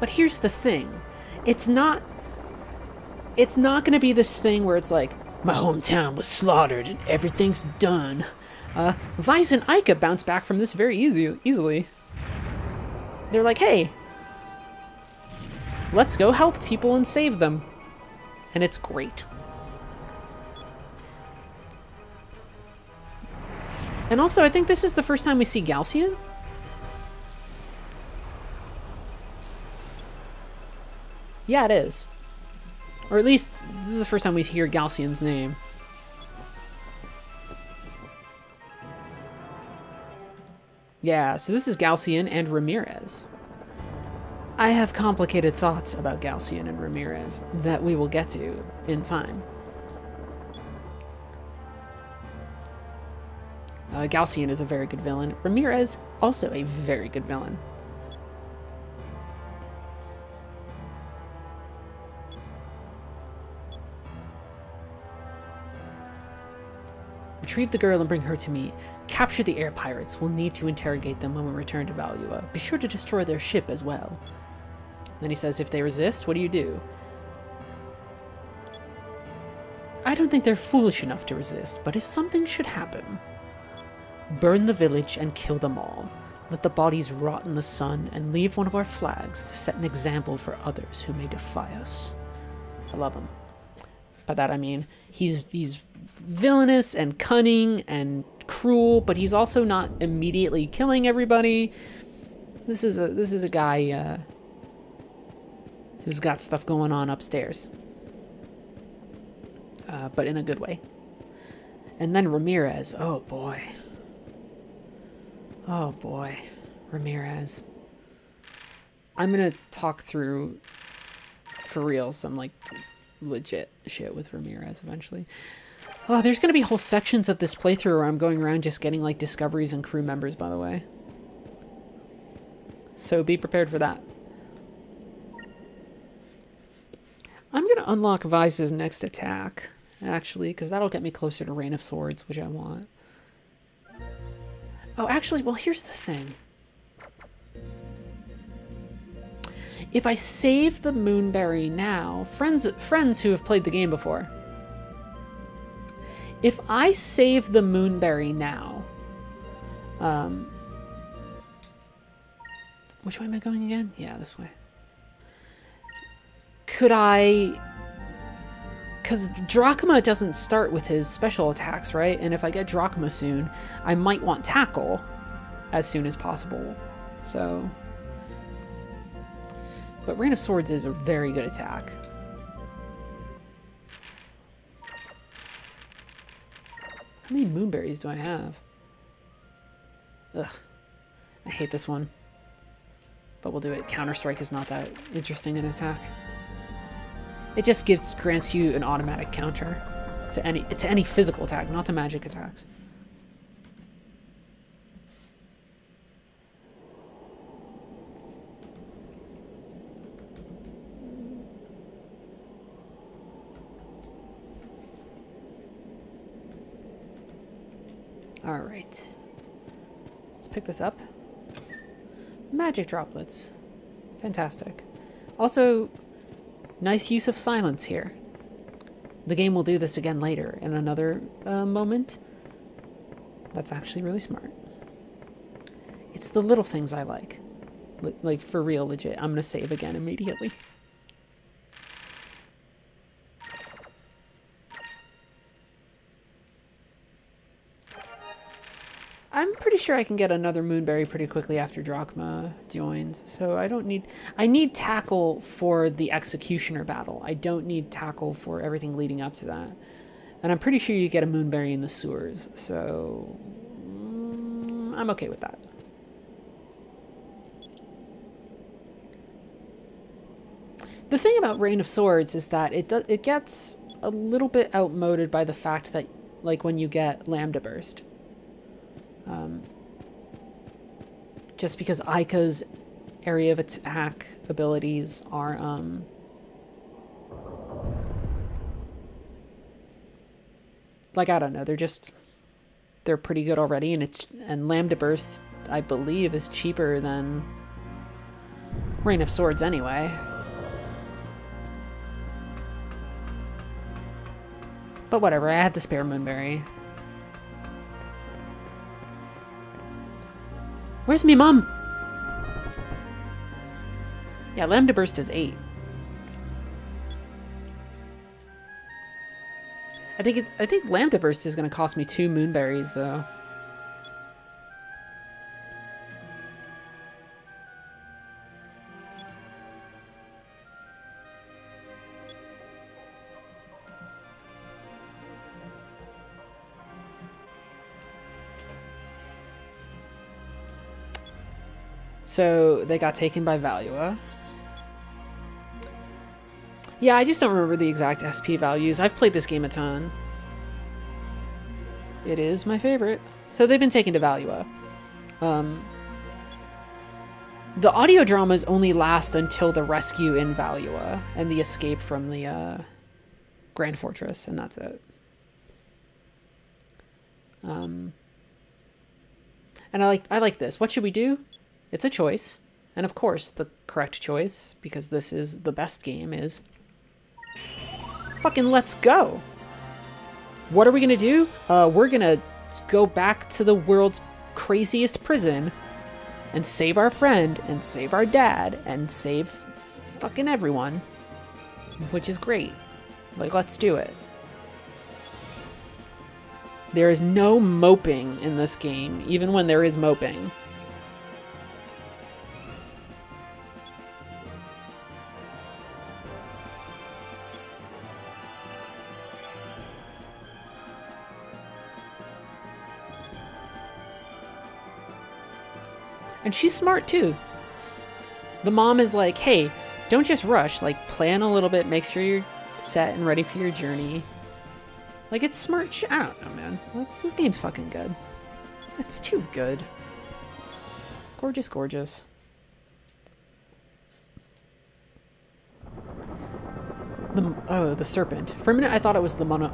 But here's the thing. It's not it's not going to be this thing where it's like my hometown was slaughtered and everything's done. Uh Vyse and Aika bounce back from this very easy easily. They're like, "Hey, let's go help people and save them." And it's great. And also, I think this is the first time we see Galcian. Yeah, it is. Or at least, this is the first time we hear Galcian's name. Yeah, so this is Galcian and Ramirez. I have complicated thoughts about Galcian and Ramirez that we will get to in time. Uh, Galcian is a very good villain. Ramirez, also a very good villain. Retrieve the girl and bring her to me. Capture the air pirates. We'll need to interrogate them when we return to Valua. Be sure to destroy their ship as well. Then he says, if they resist, what do you do? I don't think they're foolish enough to resist, but if something should happen, burn the village and kill them all. Let the bodies rot in the sun and leave one of our flags to set an example for others who may defy us. I love him. By that I mean he's he's villainous and cunning and cruel, but he's also not immediately killing everybody. This is a this is a guy uh, who's got stuff going on upstairs, uh, but in a good way. And then Ramirez. Oh boy. Oh boy, Ramirez. I'm gonna talk through for real some like legit shit with Ramirez eventually. Oh, there's gonna be whole sections of this playthrough where I'm going around just getting like discoveries and crew members, by the way. So be prepared for that. I'm gonna unlock Vyse's next attack, actually, because that'll get me closer to Rain of Swords, which I want. Oh, actually, well, here's the thing. If I save the Moonberry now, friends friends who have played the game before, if I save the Moonberry now, um, which way am I going again? Yeah, this way. Could I because Drachma doesn't start with his special attacks, right? And if I get Drachma soon, I might want Tackle as soon as possible. So. But Rain of Swords is a very good attack. How many moonberries do I have? Ugh. I hate this one. But we'll do it. Counter Strike is not that interesting an attack. It just gives grants you an automatic counter to any to any physical attack, not to magic attacks. All right. Let's pick this up. Magic droplets. Fantastic. Also, Nice use of silence here. The game will do this again later in another uh, moment. That's actually really smart. It's the little things I like. L like, for real, legit. I'm going to save again immediately. Sure I can get another Moonberry pretty quickly after Drachma joins. So I don't need... I need Tackle for the Executioner battle. I don't need Tackle for everything leading up to that. And I'm pretty sure you get a Moonberry in the sewers. So... Mm, I'm okay with that. The thing about Rain of Swords is that it do, it gets a little bit outmoded by the fact that, like, when you get Lambda Burst. Um, just because Aika's area of attack abilities are um, like I don't know, they're just they're pretty good already, and it's and Lambda Burst I believe is cheaper than Rain of Swords anyway. But whatever, I had the spare Moonberry. Where's me mom? Yeah, Lambda Burst is 8. I think it, I think Lambda Burst is going to cost me two Moonberries, though. So they got taken by Valua. Yeah, I just don't remember the exact SP values. I've played this game a ton. It is my favorite. So they've been taken to Valua. Um, the audio dramas only last until the rescue in Valua and the escape from the uh, Grand Fortress, and that's it. Um, and I like I like this. What should we do? It's a choice. And of course, the correct choice, because this is the best game, is fucking let's go. What are we gonna do? Uh, we're gonna go back to the world's craziest prison and save our friend and save our dad and save fucking everyone, which is great. Like, let's do it. There is no moping in this game, even when there is moping. And she's smart too. The mom is like, hey, don't just rush. Like, plan a little bit, make sure you're set and ready for your journey. Like, it's smart. I don't know, man. Like, this game's fucking good. It's too good. Gorgeous, gorgeous. The oh, the serpent. For a minute, I thought it was the mono,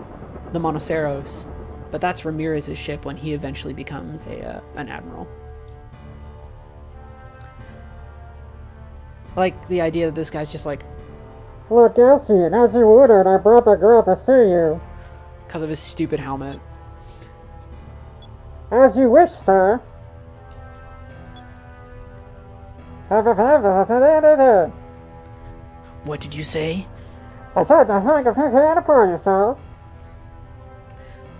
the Monoceros, but that's Ramirez's ship when he eventually becomes a uh, an admiral. Like the idea that this guy's just like Lord Galcian, as you ordered, I brought the girl to see you. because of his stupid helmet. As you wish, sir. What did you say? I said I think if you can for you, sir.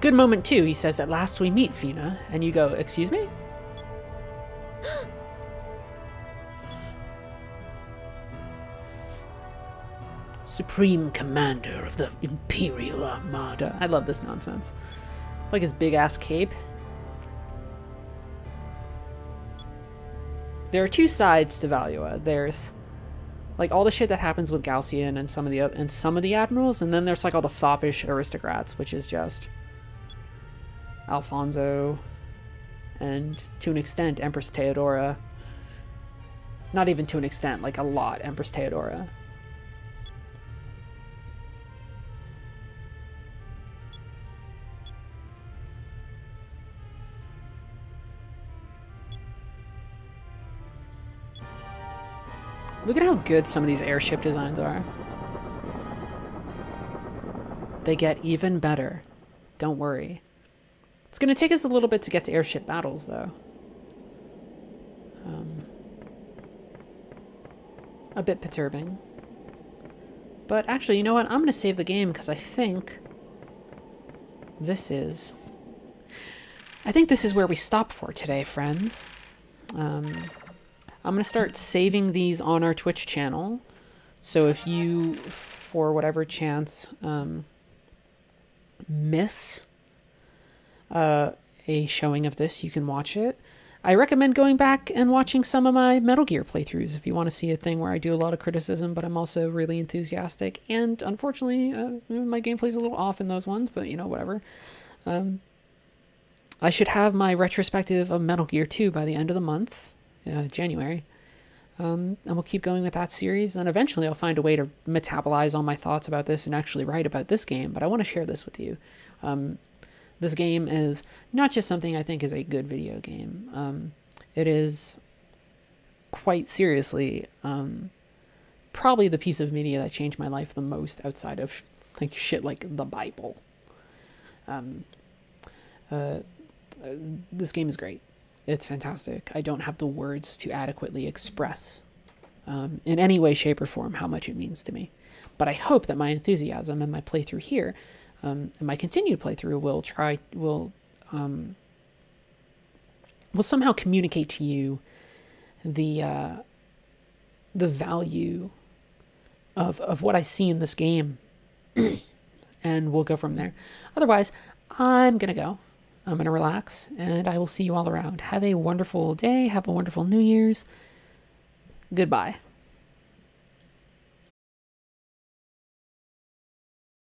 Good moment too, he says. At last we meet, Fina. And you go, excuse me? Supreme Commander of the Imperial Armada. I love this nonsense. Like his big ass cape. There are two sides to Valua. There's like all the shit that happens with Galcian and some of the and some of the admirals, and then there's like all the foppish aristocrats, which is just Alfonso and to an extent Empress Theodora. Not even to an extent, like a lot, Empress Theodora. Look at how good some of these airship designs are. They get even better. Don't worry. It's going to take us a little bit to get to airship battles, though. Um, a bit perturbing. But actually, you know what? I'm going to save the game because I think this is. I think this is where we stop for today, friends. Um, I'm going to start saving these on our Twitch channel. So if you, for whatever chance, um, miss uh, a showing of this, you can watch it. I recommend going back and watching some of my Metal Gear playthroughs if you want to see a thing where I do a lot of criticism, but I'm also really enthusiastic. And unfortunately, uh, my gameplay's a little off in those ones, but you know, whatever. Um, I should have my retrospective of Metal Gear 2 by the end of the month uh, January. Um, and we'll keep going with that series. And eventually, I'll find a way to metabolize all my thoughts about this and actually write about this game. But I want to share this with you. Um, this game is not just something I think is a good video game. Um, it is quite seriously um, probably the piece of media that changed my life the most outside of like shit like the Bible. Um, uh, this game is great. It's fantastic. I don't have the words to adequately express um, in any way, shape, or form how much it means to me. But I hope that my enthusiasm and my playthrough here, um, and my continued playthrough, will try will um, will somehow communicate to you the uh, the value of of what I see in this game, and we'll go from there. Otherwise, I'm gonna go. I'm going to relax and I will see you all around. Have a wonderful day. Have a wonderful New Year's. Goodbye.